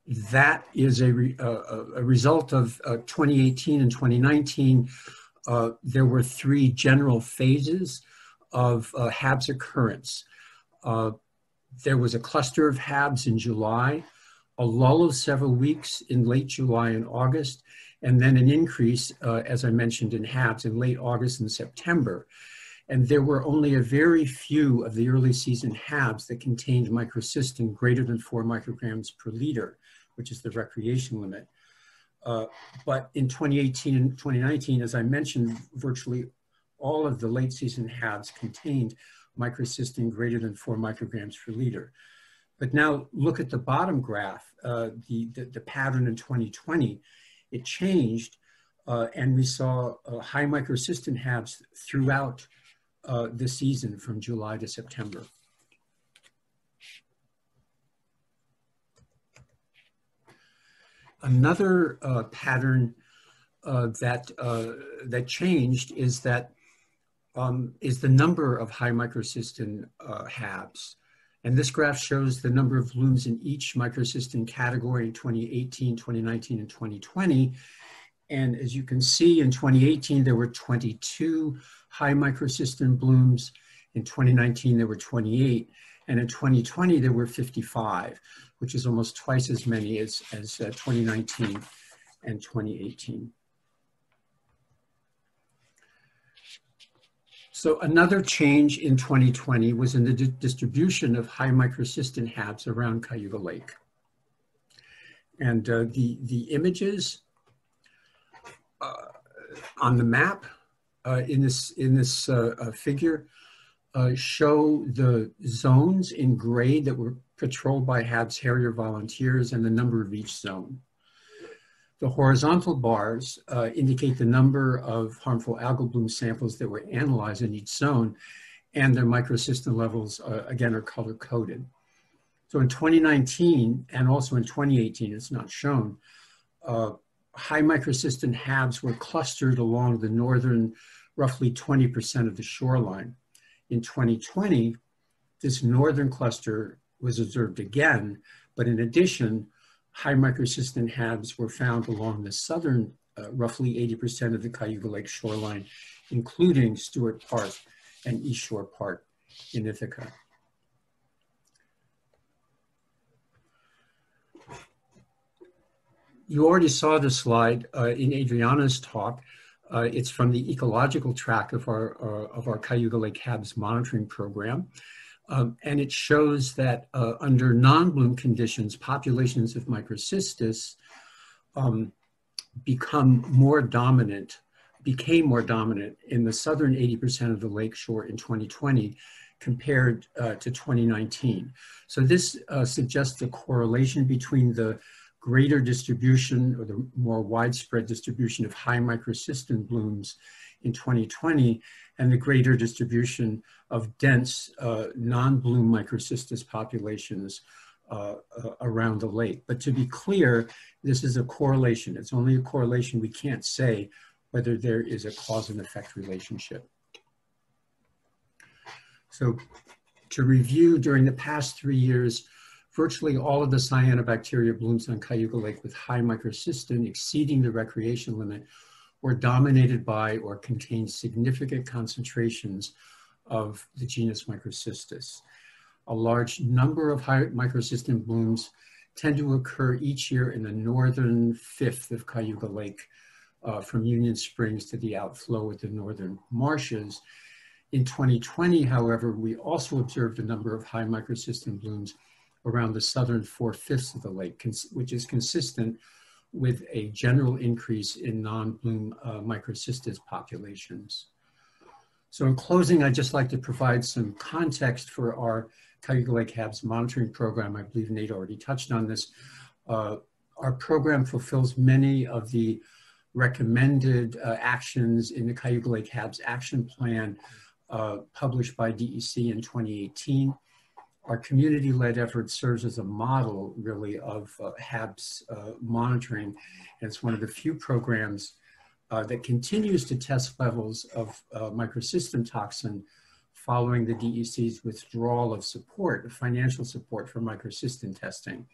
that is a, re, a result of 2018 and 2019. there were three general phases of uh, HABs occurrence. Uh, there was a cluster of HABs in July, a lull of several weeks in late July and August, and then an increase, uh, as I mentioned, in HABs in late August and September. And there were only a very few of the early season HABs that contained microcystin greater than four micrograms per liter, which is the recreation limit. Uh, but in 2018 and 2019, as I mentioned, virtually all of the late season HABs contained microcystin greater than four micrograms per liter. But now look at the bottom graph, uh, the, the, the, pattern in 2020, it changed uh, and we saw uh, high microcystin HABs throughout uh, the season from July to September. Another uh, pattern uh, that, that changed is that um, is the number of high microcystin uh, HABs. And this graph shows the number of blooms in each microcystin category in 2018, 2019, and 2020. And as you can see, in 2018, there were 22 high microcystin blooms. In 2019, there were 28. And in 2020, there were 55, which is almost twice as many as, as uh, 2019 and 2018. So another change in 2020 was in the di distribution of high microcystin HABs around Cayuga Lake. And uh, the, the images uh, on the map uh, in this, in this uh, uh, figure uh, show the zones in gray that were patrolled by HABs Harrier volunteers and the number of each zone. The horizontal bars uh, indicate the number of harmful algal bloom samples that were analyzed in each zone, and their microcystin levels, uh, again, are color coded. So in 2019 and also in 2018, it's not shown, uh, high microcystin HABs were clustered along the northern, roughly 20% of the shoreline. In 2020, this northern cluster was observed again, but in addition, high microcystin HABs were found along the southern, uh, roughly 80% of the Cayuga Lake shoreline, including Stewart Park and East Shore Park in Ithaca. You already saw this slide uh, in Adrianna's talk. Uh, it's from the ecological track of our, uh, of our Cayuga Lake HABs monitoring program. Um, and it shows that uh, under non-bloom conditions, populations of microcystis um, become more dominant, became more dominant in the southern 80% of the lake shore in 2020 compared uh, to 2019. So this uh, suggests a correlation between the greater distribution or the more widespread distribution of high microcystin blooms in 2020 and the greater distribution of dense uh, non-bloom microcystis populations uh, uh, around the lake. But to be clear, this is a correlation. It's only a correlation. We can't say whether there is a cause and effect relationship. So to review, during the past three years, virtually all of the cyanobacteria blooms on Cayuga Lake with high microcystin exceeding the recreation limit were dominated by or contained significant concentrations of the genus Microcystis. A large number of high microcystin blooms tend to occur each year in the northern fifth of Cayuga Lake, uh, from Union Springs to the outflow of the northern marshes. In 2020, however, we also observed a number of high microcystin blooms around the southern four-fifths of the lake, which is consistent with a general increase in non-bloom uh, microcystis populations. So in closing, I'd just like to provide some context for our Cayuga Lake HABs monitoring program. I believe Nate already touched on this. Uh, our program fulfills many of the recommended uh, actions in the Cayuga Lake HABs action plan uh, published by DEC in 2018. Our community-led effort serves as a model, really, of uh, HABs uh, monitoring. And it's one of the few programs uh, that continues to test levels of uh, microcystin toxin following the DEC's withdrawal of support, financial support for microcystin testing.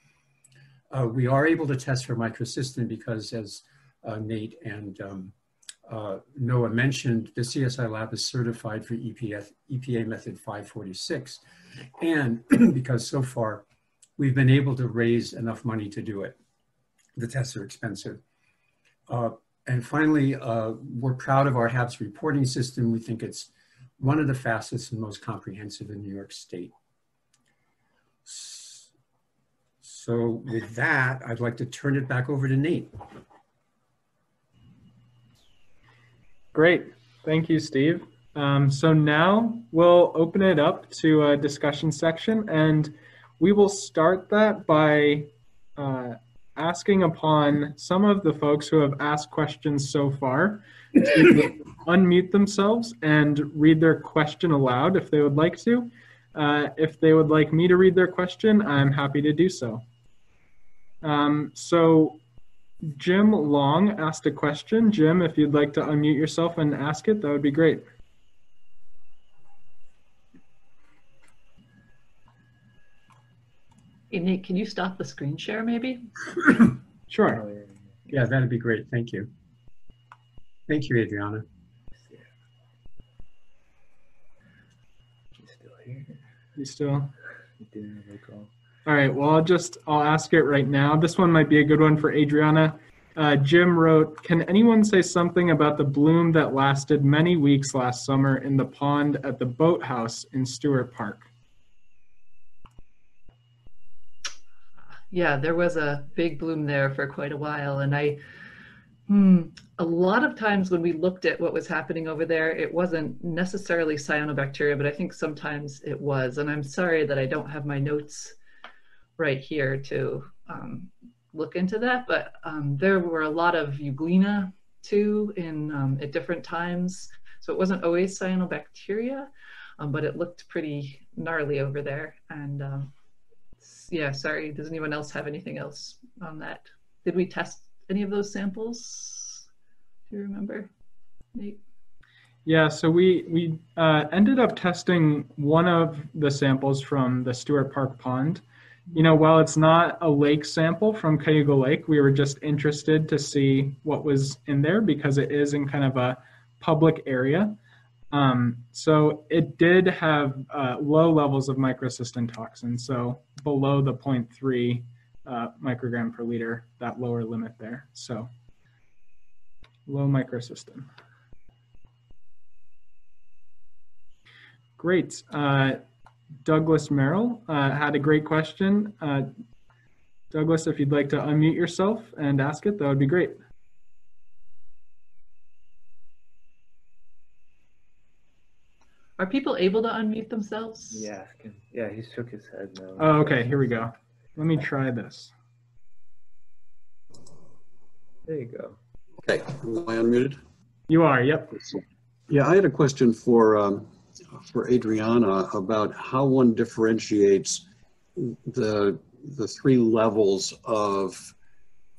Uh, we are able to test for microcystin because as uh, Nate and um, uh, Noah mentioned, the CSI lab is certified for EPA method 546. And because so far we've been able to raise enough money to do it. The tests are expensive. Uh, and finally, uh, we're proud of our HABs reporting system. We think it's one of the fastest and most comprehensive in New York State. So with that, I'd like to turn it back over to Nate. Great. Thank you, Steve. Um, so now we'll open it up to a discussion section and we will start that by uh, asking upon some of the folks who have asked questions so far to unmute themselves and read their question aloud if they would like to. Uh, if they would like me to read their question, I'm happy to do so. Um, so Jim Long asked a question. Jim, if you'd like to unmute yourself and ask it, that would be great. Hey, Nate, can you stop the screen share maybe? Sure. Yeah, that'd be great. Thank you. Thank you, Adrianna. You still? All right. Well, I'll just I'll ask it right now. This one might be a good one for Adrianna. Uh, Jim wrote, "Can anyone say something about the bloom that lasted many weeks last summer in the pond at the boathouse in Stewart Park?" Yeah, there was a big bloom there for quite a while, and I, hmm, a lot of times when we looked at what was happening over there, it wasn't necessarily cyanobacteria, but I think sometimes it was. And I'm sorry that I don't have my notes right here to um, look into that, but um, there were a lot of euglena too in um, at different times. So it wasn't always cyanobacteria, um, but it looked pretty gnarly over there. And um, yeah, sorry, does anyone else have anything else on that? Did we test any of those samples? Do you remember, Nate? Yeah, so we we uh, ended up testing one of the samples from the Stewart Park Pond. You know, while it's not a lake sample from Cayuga Lake, we were just interested to see what was in there because it is in kind of a public area. Um, so it did have uh, low levels of microcystin toxin, so below the 0.3 uh, microgram per liter, that lower limit there. So low microcystin. Great. Uh, Douglas Merrill uh, had a great question. Uh, Douglas, if you'd like to unmute yourself and ask it, that would be great. Are people able to unmute themselves? Yeah, yeah, he shook his head no. Oh, okay, here we go. Let me try this. There you go. Okay, am I unmuted? You are, yep. Yeah, I had a question for, um, for Adrianna about how one differentiates the, the three levels of,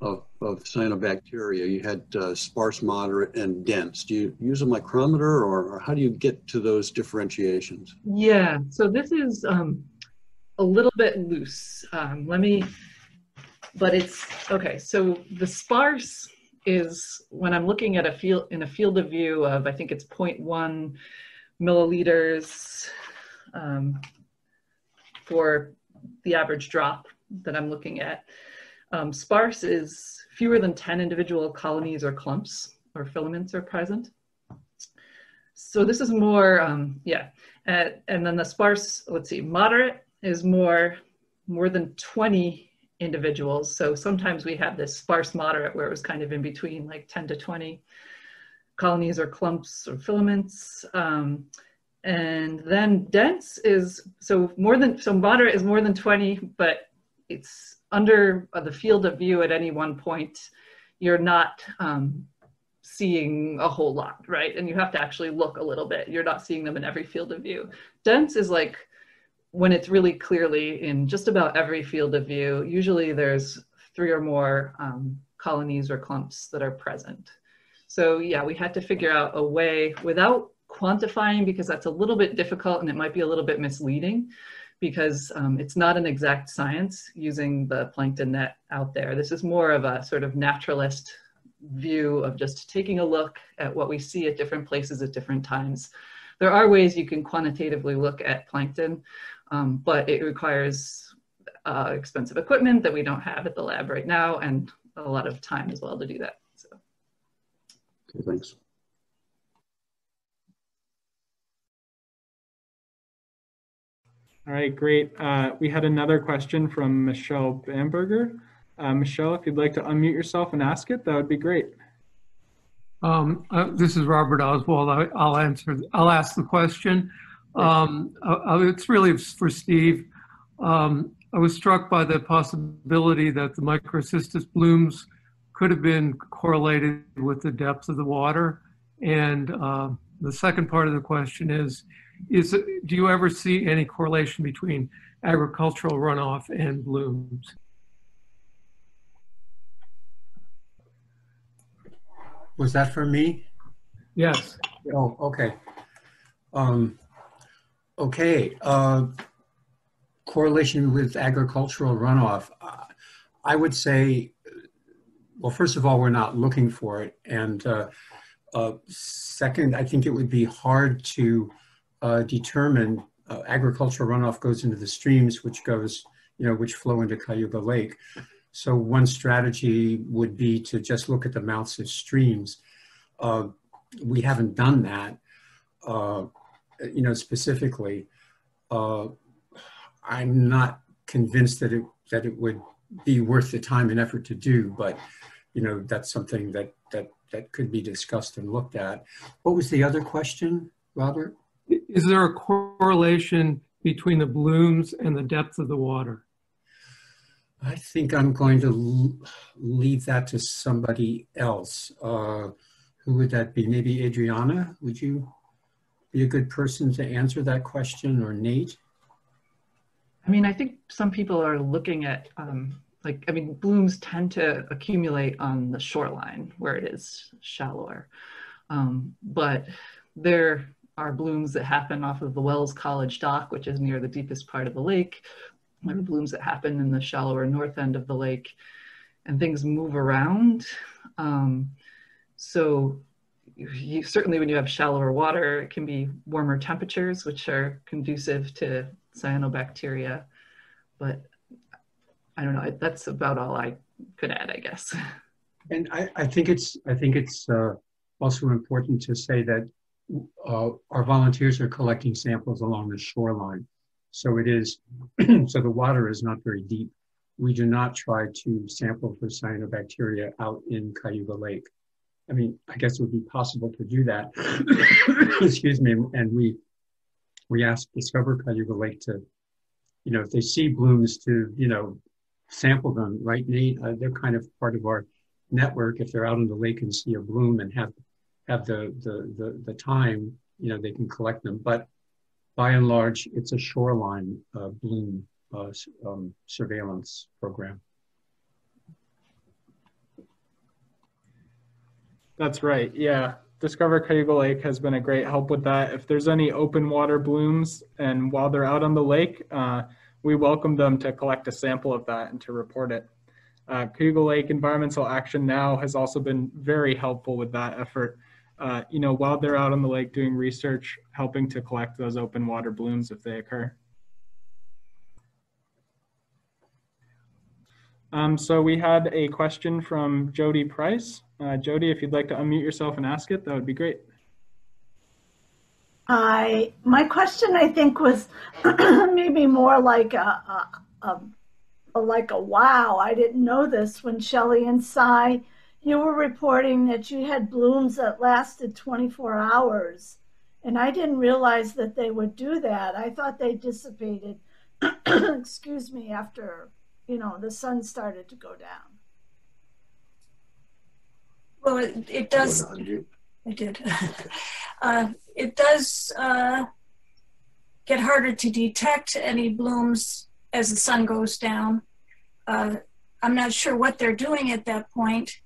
of, of cyanobacteria. You had uh, sparse, moderate, and dense. Do you use a micrometer or, or how do you get to those differentiations? Yeah, so this is um, a little bit loose. Um, let me, but it's, okay, so the sparse is when I'm looking at a field, in a field of view of, I think it's 0.1 milliliters um, for the average drop that I'm looking at. Um, sparse is fewer than 10 individual colonies or clumps or filaments are present. So this is more, um, yeah. And then the sparse, let's see, moderate is more, more than 20 individuals. So sometimes we have this sparse moderate where it was kind of in between like 10 to 20 colonies or clumps or filaments. Um, and then dense is, so more than, so moderate is more than 20, but it's under the field of view at any one point. You're not um, seeing a whole lot, right? And you have to actually look a little bit. You're not seeing them in every field of view. Dense is like when it's really clearly in just about every field of view. Usually there's three or more um, colonies or clumps that are present. So yeah, we had to figure out a way without quantifying because that's a little bit difficult and it might be a little bit misleading because um, it's not an exact science using the plankton net out there. This is more of a sort of naturalist view of just taking a look at what we see at different places at different times. There are ways you can quantitatively look at plankton, um, but it requires uh, expensive equipment that we don't have at the lab right now and a lot of time as well to do that. So. Okay, thanks. All right, great. Uh, we had another question from Michelle Bamberger. Uh, Michelle, if you'd like to unmute yourself and ask it, that would be great. Um, uh, this is Robert Oswald. I, will answer. I'll ask the question. Um, uh, uh, it's really for Steve. Um, I was struck by the possibility that the microcystis blooms could have been correlated with the depth of the water. And uh, the second part of the question is, is do you ever see any correlation between agricultural runoff and blooms? Was that for me? Yes. Oh, okay. Um, okay. Uh, correlation with agricultural runoff. I would say, well, first of all, we're not looking for it. And uh, uh second, I think it would be hard to uh, determine uh, agricultural runoff goes into the streams, which goes, you know, which flow into Cayuga Lake. So one strategy would be to just look at the mouths of streams. Uh, we haven't done that, uh, you know, specifically. I'm not convinced that it that it would be worth the time and effort to do, but you know, that's something that that that could be discussed and looked at. What was the other question, Robert? Is there a correlation between the blooms and the depth of the water? I think I'm going to leave that to somebody else. Uh, who would that be? Maybe Adrianna? Would you be a good person to answer that question or Nate? I mean, I think some people are looking at, um, like, I mean, blooms tend to accumulate on the shoreline where it is shallower. Um, but there are blooms that happen off of the Wells College dock, which is near the deepest part of the lake, there are blooms that happen in the shallower north end of the lake and things move around. Um, so you, certainly when you have shallower water, it can be warmer temperatures, which are conducive to cyanobacteria. But I don't know, that's about all I could add, I guess. And I, I think it's, I think it's uh, also important to say that uh, our volunteers are collecting samples along the shoreline. So it is, so the water is not very deep. We do not try to sample for cyanobacteria out in Cayuga Lake. I mean, I guess it would be possible to do that. Excuse me. And we we ask Discover Cayuga Lake to, you know, if they see blooms to, you know, sample them, right, Nate? Uh, they're kind of part of our network. If they're out on the lake and see a bloom and have have the the the, the time, you know, they can collect them. But by and large, it's a shoreline uh, bloom uh, um, surveillance program. That's right. Yeah. Discover Cayuga Lake has been a great help with that. If there's any open water blooms and while they're out on the lake, uh, we welcome them to collect a sample of that and to report it. Uh, Cayuga Lake Environmental Action Now has also been very helpful with that effort uh, you know, while they're out on the lake doing research, helping to collect those open water blooms if they occur. Um, so we had a question from Jody Price. Uh, Jody, if you'd like to unmute yourself and ask it, that would be great. I my question I think was maybe more like a, a, a a, like a wow, I didn't know this when Shelley and Si, you were reporting that you had blooms that lasted 24 hours. And I didn't realize that they would do that. I thought they dissipated, excuse me, after, you know, the sun started to go down. Well, it, it does. I did. uh, it does uh, get harder to detect any blooms as the sun goes down. Uh, I'm not sure what they're doing at that point,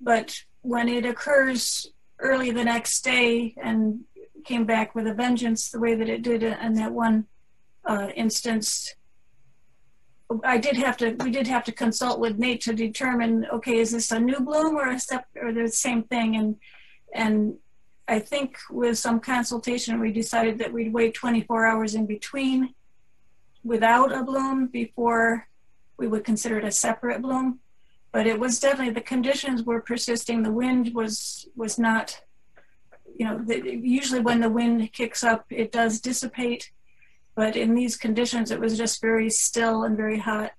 but when it occurs early the next day and came back with a vengeance the way that it did in that one uh, instance, I did have to, we did have to consult with Nate to determine, okay, is this a new bloom or a step or the same thing? And, and I think with some consultation, we decided that we'd wait 24 hours in between without a bloom before we would consider it a separate bloom. But it was definitely the conditions were persisting. The wind was was not, you know, the, usually when the wind kicks up, it does dissipate. But in these conditions, it was just very still and very hot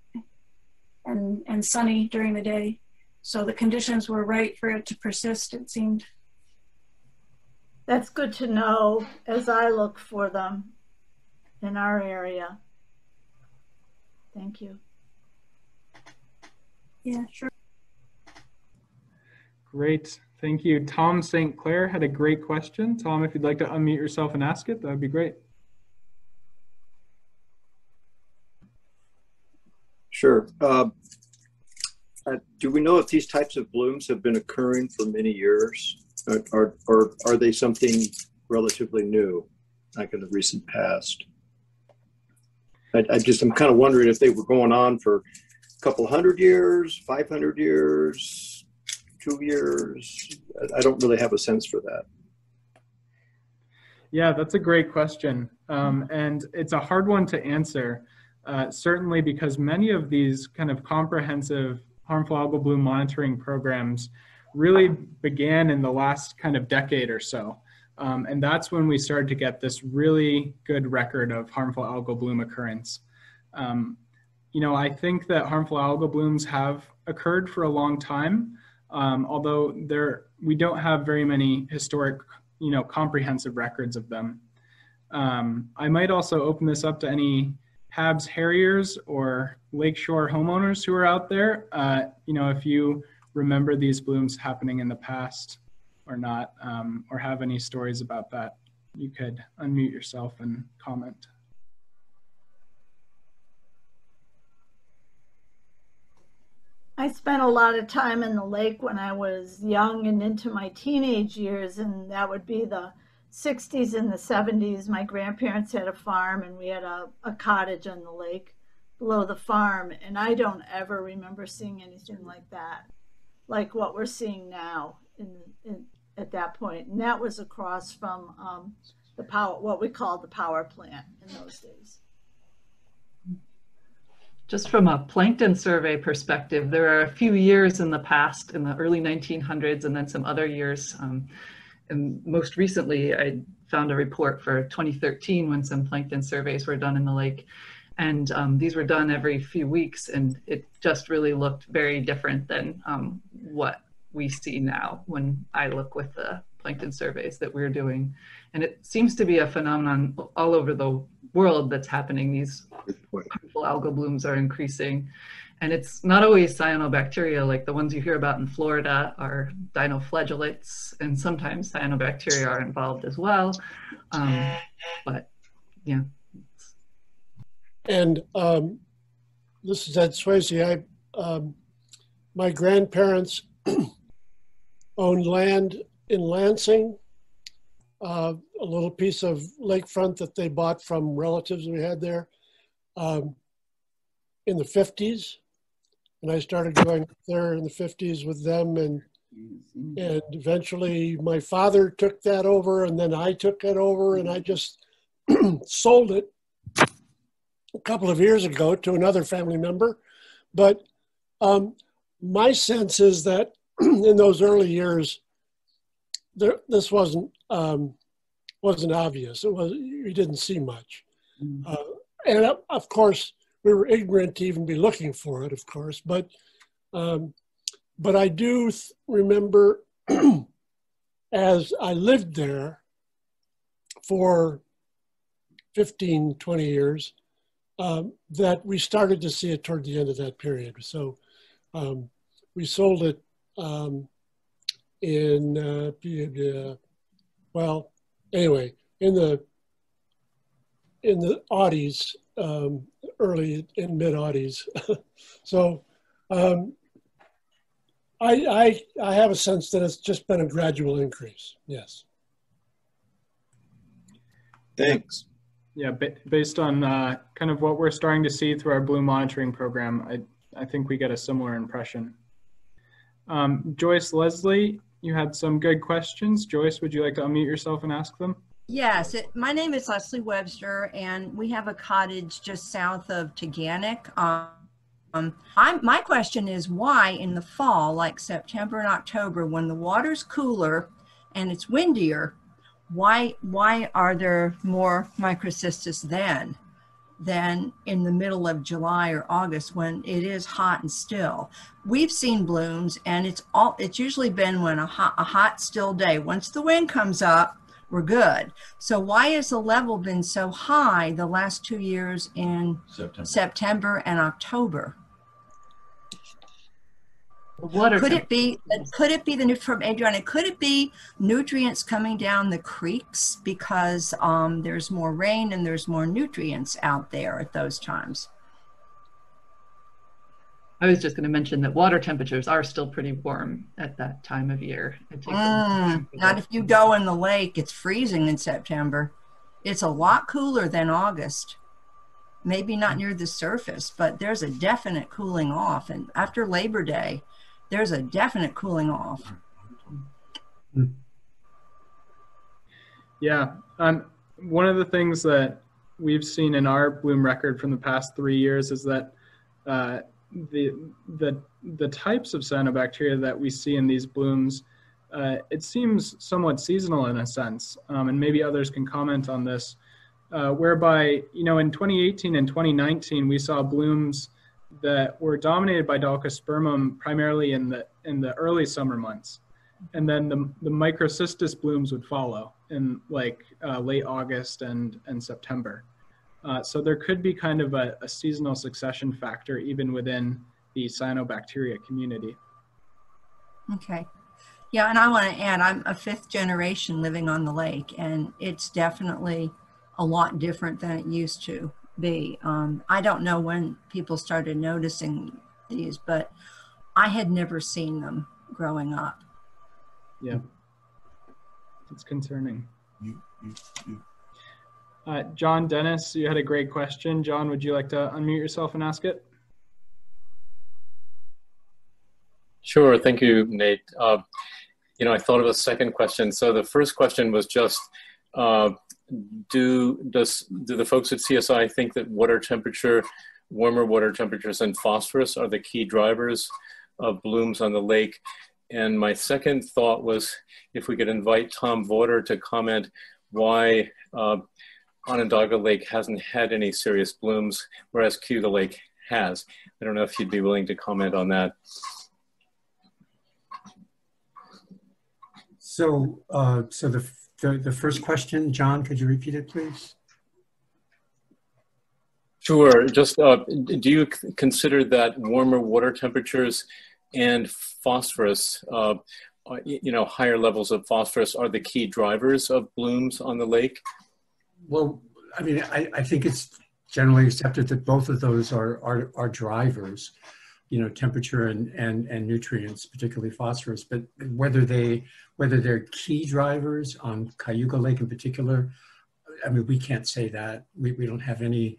and, and sunny during the day. So the conditions were right for it to persist, it seemed. That's good to know as I look for them in our area. Thank you. Yeah, sure. Great. Thank you. Tom St. Clair had a great question. Tom, if you'd like to unmute yourself and ask it, that would be great. Sure. Uh, uh, do we know if these types of blooms have been occurring for many years, or, or, are they something relatively new, like in the recent past? I, I just I'm kind of wondering if they were going on for a couple hundred years, 500 years, two years. I, I don't really have a sense for that. Yeah, that's a great question. Um, and it's a hard one to answer. Uh, certainly because many of these kind of comprehensive harmful algal bloom monitoring programs really began in the last kind of decade or so. Um, and that's when we started to get this really good record of harmful algal bloom occurrence. Um, you know, I think that harmful algal blooms have occurred for a long time, um, although there we don't have very many historic, you know, comprehensive records of them. Um, I might also open this up to any HABS Harriers or Lakeshore homeowners who are out there. Uh, you know, if you remember these blooms happening in the past or not, um, or have any stories about that, you could unmute yourself and comment. I spent a lot of time in the lake when I was young and into my teenage years, and that would be the 60s and the 70s, my grandparents had a farm and we had a, a cottage on the lake below the farm. And I don't ever remember seeing anything like that, like what we're seeing now in, in at that point. And that was across from um, the power, what we called the power plant in those days. Just from a plankton survey perspective, there are a few years in the past, in the early 1900s, and then some other years. Um, and most recently, I found a report for 2013 when some plankton surveys were done in the lake. And um, these were done every few weeks, and it just really looked very different than um, what we see now when I look with the plankton surveys that we're doing. And it seems to be a phenomenon all over the world that's happening. These harmful algal blooms are increasing. And it's not always cyanobacteria, like the ones you hear about in Florida are dinoflagellates, and sometimes cyanobacteria are involved as well. Um, but yeah. And um, this is Ed Swayze. I, um, my grandparents owned land in Lansing, uh, a little piece of lakefront that they bought from relatives we had there um, in the 50s and I started going there in the 50s with them and and eventually my father took that over and then I took it over and I just sold it a couple of years ago to another family member but um, my sense is that in those early years there, this wasn't um, wasn't obvious it was you didn't see much uh, and of course we were ignorant to even be looking for it, of course. But um, but I do th- remember as I lived there for 15, 20 years, um, that we started to see it toward the end of that period. So um, we sold it um, in, uh, well, anyway, in the in the Audis, um, early in mid Audis. so um, I, I, I have a sense that it's just been a gradual increase. Yes. Thanks. Yeah, based on uh, kind of what we're starting to see through our blue monitoring program, I, I think we get a similar impression. Um, Joyce Leslie, you had some good questions. Joyce, would you like to unmute yourself and ask them? Yes, it, my name is Leslie Webster, and we have a cottage just south of Taughannock. Um, my question is why in the fall, like September and October, when the water's cooler and it's windier, why why are there more microcystis then than in the middle of July or August when it is hot and still? We've seen blooms, and it's all it's usually been when a hot, a hot still day. Once the wind comes up, we're good. So why has the level been so high the last two years in September, September and October? Water could it be could it be the from Adrianna? Could it be nutrients coming down the creeks because um, there's more rain and there's more nutrients out there at those times? I was just going to mention that water temperatures are still pretty warm at that time of year. Mm, not if you go in the lake, it's freezing in September. It's a lot cooler than August. Maybe not near the surface, but there's a definite cooling off. And after Labor Day, there's a definite cooling off. Yeah. Um, one of the things that we've seen in our bloom record from the past three years is that uh, the the the types of cyanobacteria that we see in these blooms, uh, it seems somewhat seasonal in a sense, um, and maybe others can comment on this. Uh, whereby you know in 2018 and 2019 we saw blooms that were dominated by Dolichospermum primarily in the in the early summer months, and then the the microcystis blooms would follow in like uh, late August and and September. Uh, so there could be kind of a, a, seasonal succession factor even within the cyanobacteria community. Okay. Yeah, and I want to add, I'm a fifth generation living on the lake, and it's definitely a lot different than it used to be. Um, I don't know when people started noticing these, but I had never seen them growing up. Yeah, it's concerning. Uh, John Dennis, you had a great question. John, would you like to unmute yourself and ask it? Sure, thank you, Nate. Uh, you know, I thought of a second question. So the first question was just, uh, do does do the folks at CSI think that water temperature, warmer water temperatures, and phosphorus are the key drivers of blooms on the lake? And my second thought was if we could invite Tom Vorder to comment why uh, Onondaga Lake hasn't had any serious blooms, whereas Cayuga Lake has. I don't know if you'd be willing to comment on that. So, uh, so the the, the first question, John, could you repeat it, please? Sure. Just uh, do you consider that warmer water temperatures and phosphorus, uh, uh, you know, higher levels of phosphorus are the key drivers of blooms on the lake? Well, I mean, I, I think it's generally accepted that both of those are, are, are drivers you know, temperature and, and, and nutrients, particularly phosphorus, but whether they, whether they're key drivers on Cayuga Lake in particular, I mean, we can't say that. We, we don't have any,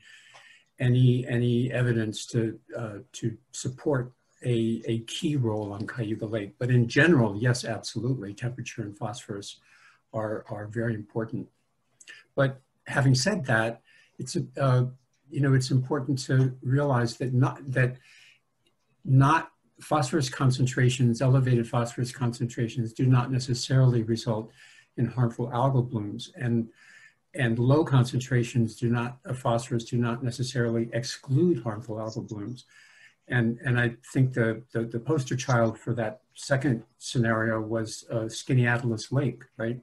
any, any evidence to, uh, to support a, a key role on Cayuga Lake. But in general, yes, absolutely, temperature and phosphorus are, are very important. But having said that, it's, uh, you know, it's important to realize that not, that not phosphorus concentrations, elevated phosphorus concentrations do not necessarily result in harmful algal blooms. And and low concentrations do not of phosphorus do not necessarily exclude harmful algal blooms. And, and I think the, the, the poster child for that second scenario was uh, Skaneateles Lake, right?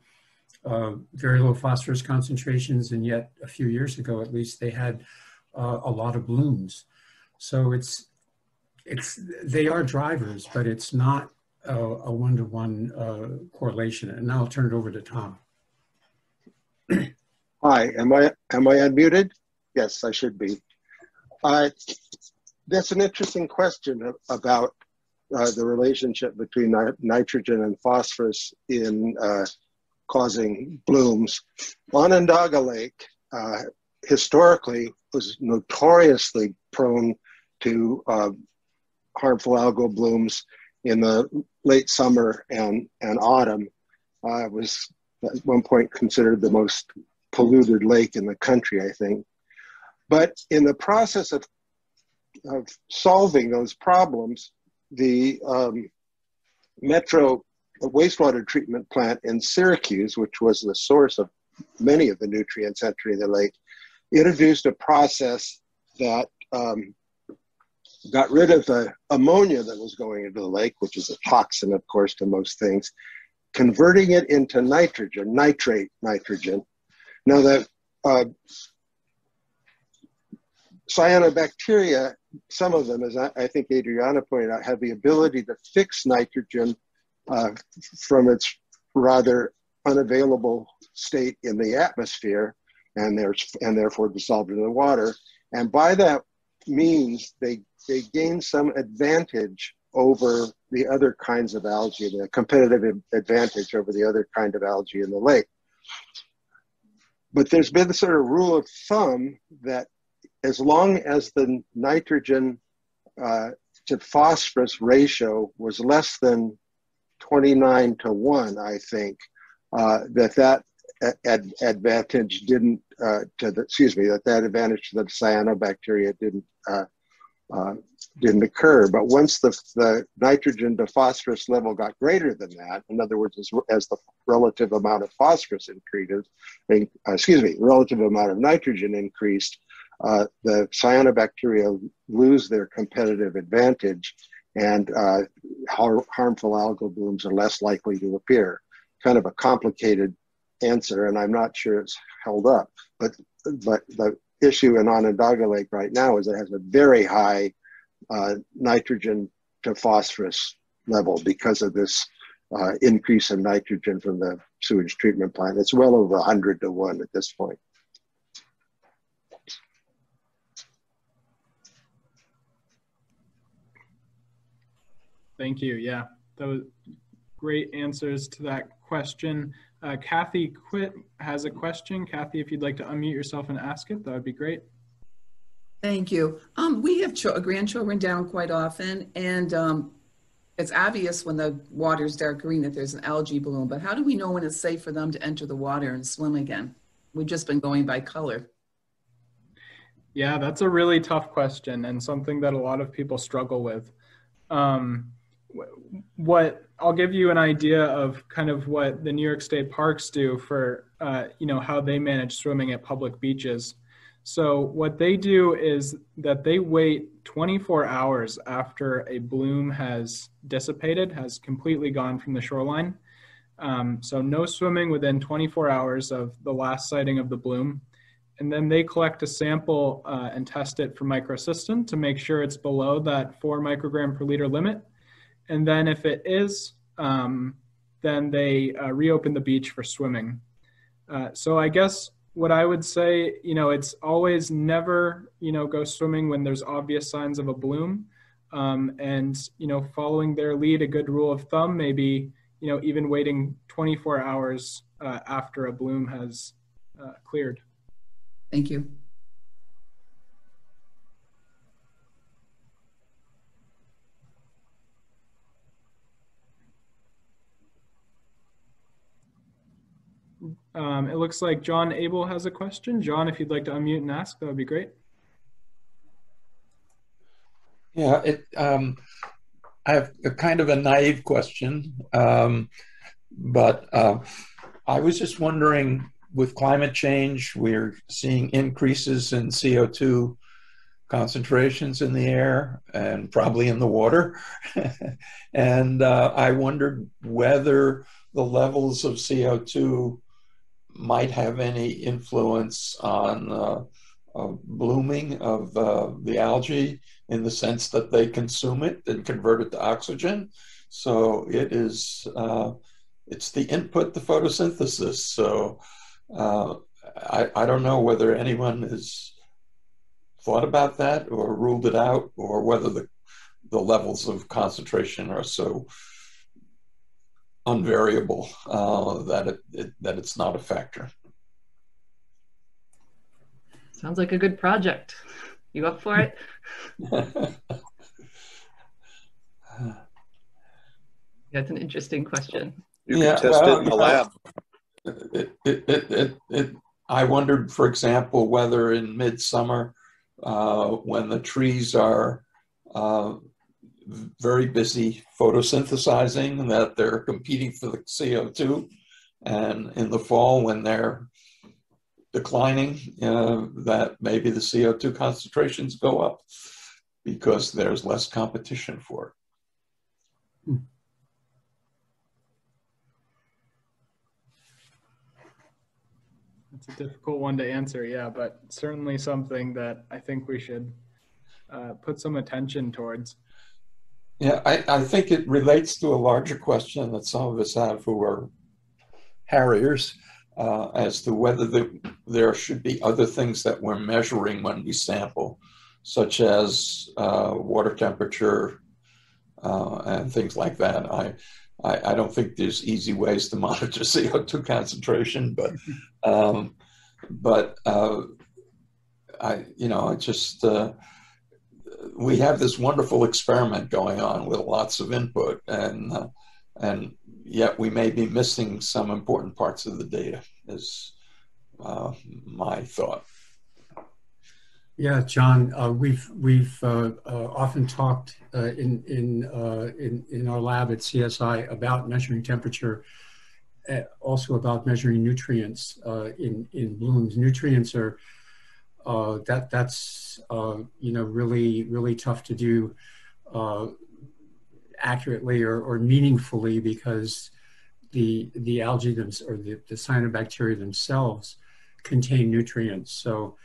Uh, very low phosphorus concentrations, and yet a few years ago, at least, they had uh, a lot of blooms. So it's it's they are drivers, but it's not a one to one correlation. And now I'll turn it over to Tom. Hi, am I am I unmuted? Yes, I should be. Uh, that's an interesting question about uh, the relationship between ni nitrogen and phosphorus in uh, causing blooms. Onondaga Lake uh, historically was notoriously prone to uh, harmful algal blooms in the late summer and, and autumn. Uh, was at one point considered the most polluted lake in the country, I think. But in the process of, of solving those problems, the um, Metro wastewater treatment plant in Syracuse, which was the source of many of the nutrients entering the lake, introduced a process that um, got rid of the ammonia that was going into the lake, which is a toxin, of course, to most things, converting it into nitrogen, nitrate nitrogen. Now, the uh, cyanobacteria, some of them, as I, I, think Adrianna pointed out, have the ability to fix nitrogen uh, from its rather unavailable state in the atmosphere and, there's and therefore dissolved in the water. And by that means, they they gain some advantage over the other kinds of algae, the competitive advantage over the other kind of algae in the lake. But there's been the sort of rule of thumb that as long as the nitrogen uh, to phosphorus ratio was less than 29 to 1, I think, uh, that that ad- advantage didn't, uh, to the, excuse me, that that advantage to the cyanobacteria didn't uh, didn't occur. But once the, the nitrogen to phosphorus level got greater than that, in other words, as, as the relative amount of phosphorus increased, uh, excuse me, relative amount of nitrogen increased, uh, the cyanobacteria lose their competitive advantage and uh, har harmful algal blooms are less likely to appear. Kind of a complicated answer, and I'm not sure it's held up. But but the issue in Onondaga Lake right now is it has a very high uh, nitrogen to phosphorus level because of this uh, increase in nitrogen from the sewage treatment plant. It's well over 100 to 1 at this point. Thank you. Yeah, that was great answers to that question. Uh, Kathy Quit has a question. Kathy, if you'd like to unmute yourself and ask it, that would be great. Thank you. Um, we have grandchildren down quite often, and um, it's obvious when the water's dark green that there's an algae bloom, but how do we know when it's safe for them to enter the water and swim again? We've just been going by color. Yeah, that's a really tough question and something that a lot of people struggle with. Um, what I'll give you an idea of kind of what the New York State parks do for, uh, you know, how they manage swimming at public beaches. So what they do is that they wait 24 hours after a bloom has dissipated, has completely gone from the shoreline. Um, so no swimming within 24 hours of the last sighting of the bloom. And then they collect a sample uh, and test it for microcystin to make sure it's below that four microgram per liter limit. And then if it is, um, then they uh, reopen the beach for swimming. Uh, so I guess what I would say, you know, it's always never, you know, go swimming when there's obvious signs of a bloom. Um, and, you know, following their lead, a good rule of thumb, maybe, you know, even waiting 24 hours uh, after a bloom has uh, cleared. Thank you. Um, it looks like John Abel has a question. John, if you'd like to unmute and ask, that would be great. Yeah, it, um, I have a kind of a naive question, um, but uh, I was just wondering with climate change, we're seeing increases in CO2 concentrations in the air and probably in the water. and uh, I wondered whether the levels of CO2 might have any influence on uh, uh, blooming of uh, the algae in the sense that they consume it and convert it to oxygen. So it is, uh, it's the input to photosynthesis. So uh, I, I don't know whether anyone has thought about that or ruled it out or whether the, the levels of concentration are so unvariable uh, that it, it, that it's not a factor. Sounds like a good project. You up for it? That's an interesting question. You can test well, it in the lab. It, it, it, it, it, I wondered, for example, whether in midsummer, uh, when the trees are uh, very busy photosynthesizing, that they're competing for the CO2, and in the fall when they're declining, uh, that maybe the CO2 concentrations go up because there's less competition for it. It's a difficult one to answer, yeah, but certainly something that I think we should uh, put some attention towards. Yeah, I, I think it relates to a larger question that some of us have who are harriers uh, as to whether the, there should be other things that we're measuring when we sample, such as uh, water temperature uh, and things like that. I, I, I, don't think there's easy ways to monitor CO2 concentration, but um, but uh, I you know I just uh, we have this wonderful experiment going on with lots of input and uh, and yet we may be missing some important parts of the data is uh, my thought. Yeah, John, uh, we've we've uh, uh, often talked uh, in in, uh, in in our lab at CSI about measuring temperature, uh, also about measuring nutrients in in blooms. Nutrients are Uh, that that's uh, you know really really tough to do uh, accurately or, or meaningfully because the the algae them, or the, the cyanobacteria themselves contain nutrients. So,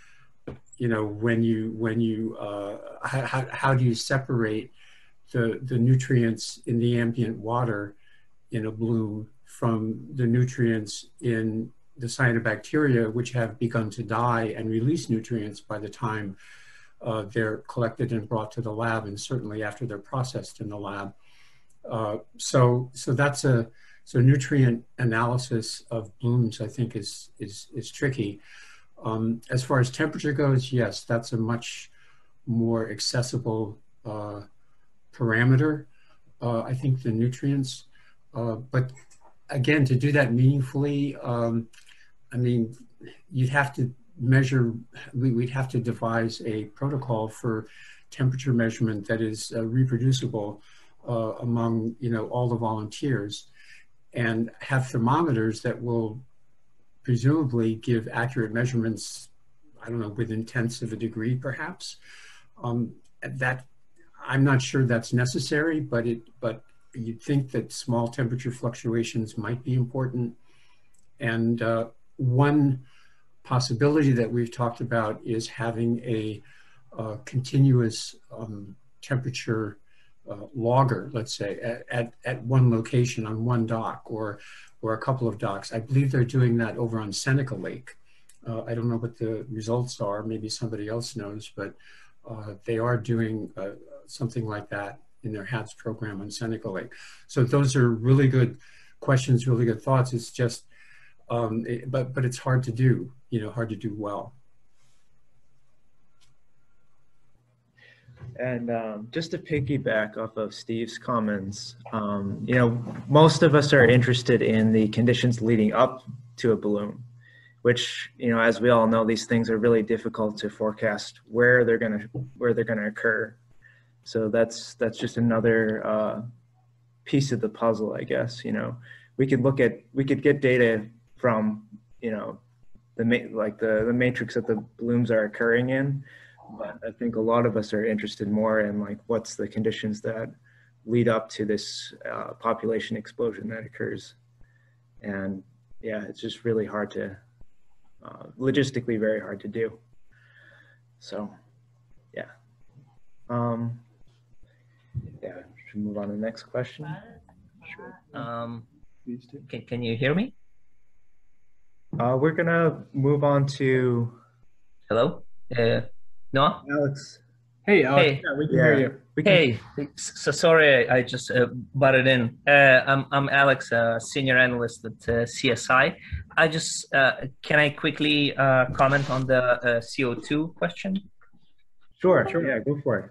you know, when you when you uh, how, how do you separate the the nutrients in the ambient water in a bloom from the nutrients in the cyanobacteria, which have begun to die and release nutrients by the time uh, they're collected and brought to the lab, and certainly after they're processed in the lab. Uh, so, so that's a so nutrient analysis of blooms, I think, is is is tricky. Um, as far as temperature goes, yes, that's a much more accessible uh, parameter. Uh, I think the nutrients, uh, but again, to do that meaningfully, um, I mean, you'd have to measure. We, would have to devise a protocol for temperature measurement that is uh, reproducible uh, among you know all the volunteers and have thermometers that will presumably give accurate measurements i don't know within tenths of a degree perhaps um, that i'm not sure that's necessary but it but you'd think that small temperature fluctuations might be important and uh, one possibility that we've talked about is having a, a continuous um, temperature uh, logger, let's say, at, at, at, one location on one dock or, or a couple of docks. I believe they're doing that over on Seneca Lake. Uh, I don't know what the results are. Maybe somebody else knows, but uh, they are doing uh, something like that in their HATS program on Seneca Lake. So those are really good questions, really good thoughts. It's just, um, it, but but it's hard to do. You know, hard to do well. And um, just to piggyback off of Steve's comments, um, you know, most of us are interested in the conditions leading up to a bloom, which, you know, as we all know, these things are really difficult to forecast where they're gonna where they're gonna occur. So that's that's just another uh, piece of the puzzle, I guess. You know, we could look at we could get data from you know the ma- like the the matrix that the blooms are occurring in. But I think a lot of us are interested more in like what's the conditions that lead up to this uh, population explosion that occurs, and yeah, it's just really hard to uh, logistically very hard to do. So, yeah. Um, yeah, should move on to the next question. Sure. Um, Please do. can, can you hear me? Uh, we're gonna move on to. Hello, uh, Noah. Alex. Hey, Alex. Hey. Yeah, we can hear you. We can- Hey, so sorry, I just uh, butted in. Uh, I'm I'm Alex, uh, senior analyst at uh, CSI. I just uh, can I quickly uh, comment on the uh, CO2 question? Sure, sure. Yeah, go for it.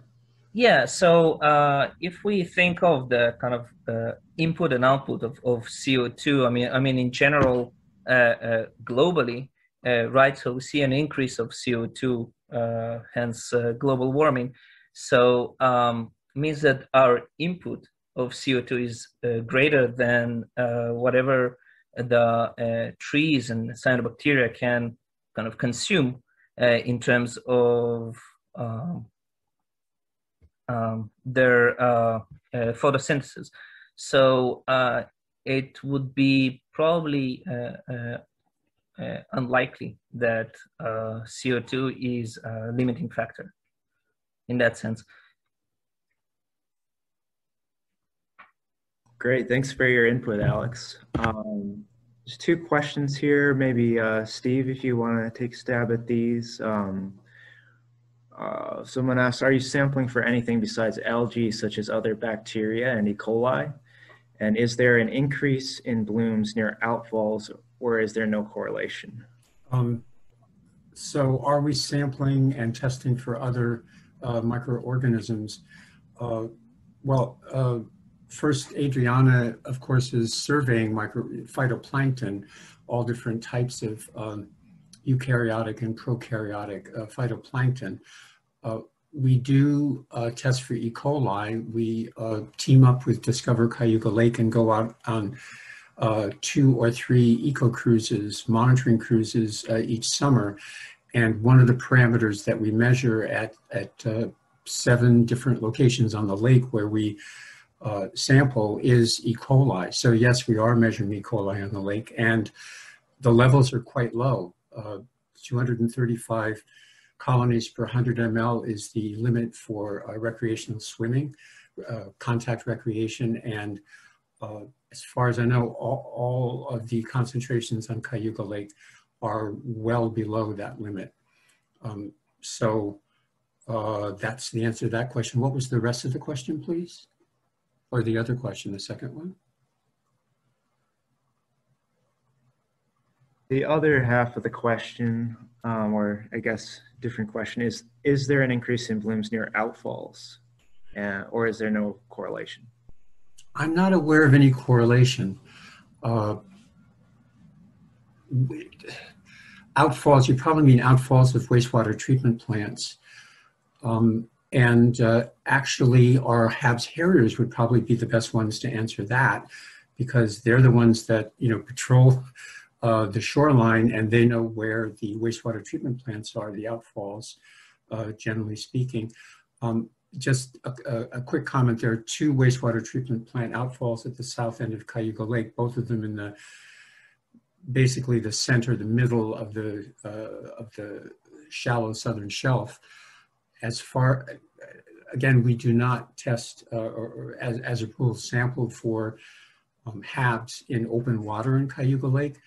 Yeah. So uh, if we think of the kind of uh, input and output of, of CO2, I mean, I mean in general, uh, uh, globally, uh, right? So we see an increase of CO2, uh, hence global warming. So um, means that our input of CO2 is greater than whatever the trees and cyanobacteria can kind of consume in terms of um, um, their uh, uh, photosynthesis. So uh, it would be probably uh, uh, uh, unlikely that uh, CO2 is a limiting factor in that sense. Great. Thanks for your input, Alex. Um, there's two questions here. Maybe Steve, if you want to take a stab at these. Um, uh, someone asked, are you sampling for anything besides algae, such as other bacteria and E. coli? And is there an increase in blooms near outfalls, or is there no correlation? Um, so are we sampling and testing for other uh, microorganisms? Uh, well, uh, first, Adrianna, of course, is surveying micro phytoplankton, all different types of um, eukaryotic and prokaryotic uh, phytoplankton. Uh, we do uh, test for E. coli. We uh, team up with Discover Cayuga Lake and go out on uh, two or three eco cruises, monitoring cruises uh, each summer. And one of the parameters that we measure at, at uh, seven different locations on the lake where we sample is E. coli. So yes, we are measuring E. coli on the lake and the levels are quite low. Uh, 235 colonies per 100 ml is the limit for uh, recreational swimming, uh, contact recreation, and uh, as far as I know, all, all of the concentrations on Cayuga Lake are well below that limit. Um, so uh, that's the answer to that question. What was the rest of the question, please? Or the other question, the second one? The other half of the question, um, or I guess different question, is Is there an increase in blooms near outfalls, uh, or is there no correlation? I'm not aware of any correlation. Uh, outfalls, you probably mean outfalls of wastewater treatment plants. Um, and uh, actually, our Habs Harriers would probably be the best ones to answer that because they're the ones that you know patrol uh, the shoreline and they know where the wastewater treatment plants are, the outfalls, uh, generally speaking. Um, just a, a, a, quick comment, there are two wastewater treatment plant outfalls at the south end of Cayuga Lake, both of them in the basically the center, the middle of the, uh, of the shallow southern shelf. As far, again, we do not test uh, or, or as, as a rule sample for um, HABs in open water in Cayuga Lake.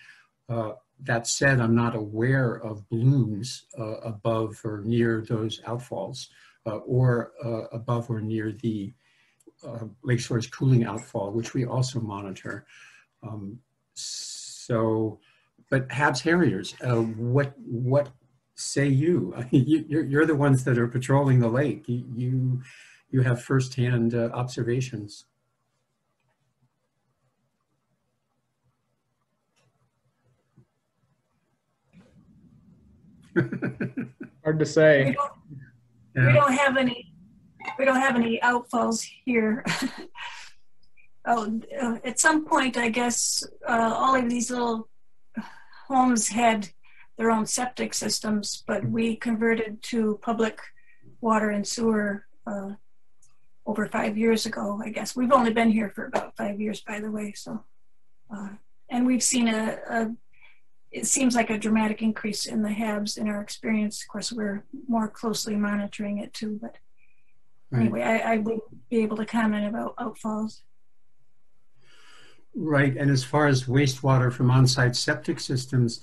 Uh, that said, I'm not aware of blooms uh, above or near those outfalls uh, or uh, above or near the uh, Lake Source cooling outfall, which we also monitor. Um, so, but Habs Harriers, what what say you you're, you're the ones that are patrolling the lake. You you, you have firsthand observations. Hard to say. We don't, yeah. we don't have any. We don't have any outfalls here. oh, uh, at some point, I guess uh, all of these little homes had their own septic systems, but we converted to public water and sewer uh, over five years ago, I guess. We've only been here for about five years, by the way. So, uh, and we've seen a, a, it seems like a dramatic increase in the HABs in our experience. Of course, we're more closely monitoring it too, but Right. anyway, I, I would be able to comment about outfalls. Right, and as far as wastewater from on-site septic systems,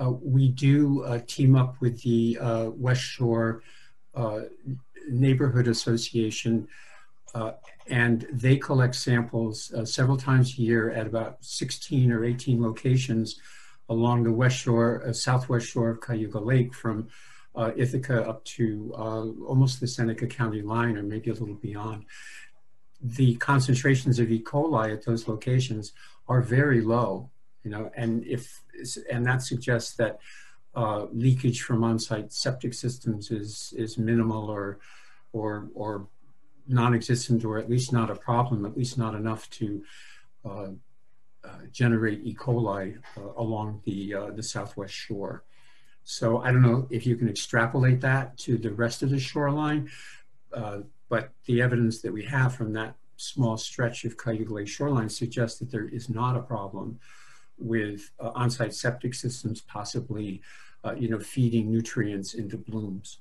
uh, we do uh, team up with the uh, West Shore uh, Neighborhood Association, uh, and they collect samples uh, several times a year at about 16 or 18 locations along the west shore, uh, southwest shore of Cayuga Lake from uh, Ithaca up to uh, almost the Seneca County line or maybe a little beyond the concentrations of E. coli at those locations are very low, you know, and if and that suggests that uh, leakage from on-site septic systems is is minimal or or or non-existent or at least not a problem, at least not enough to uh, generate E. coli uh, along the uh, the southwest shore. So I don't know if you can extrapolate that to the rest of the shoreline, uh, but the evidence that we have from that small stretch of Cayuga Lake shoreline suggests that there is not a problem with uh, on-site septic systems possibly, uh, you know, feeding nutrients into blooms.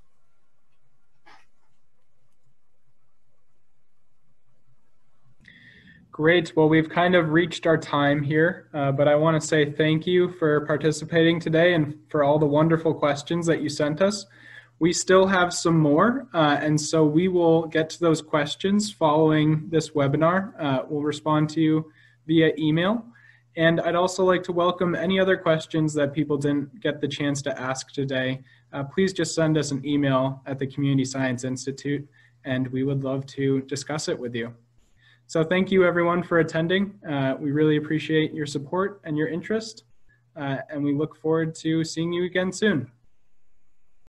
Great. Well, we've kind of reached our time here, uh, but I want to say thank you for participating today and for all the wonderful questions that you sent us. We still have some more, uh, and so we will get to those questions following this webinar. Uh, we'll respond to you via email. And I'd also like to welcome any other questions that people didn't get the chance to ask today. Uh, please just send us an email at the Community Science Institute, and we would love to discuss it with you. So thank you everyone for attending. Uh, we really appreciate your support and your interest, uh, and we look forward to seeing you again soon.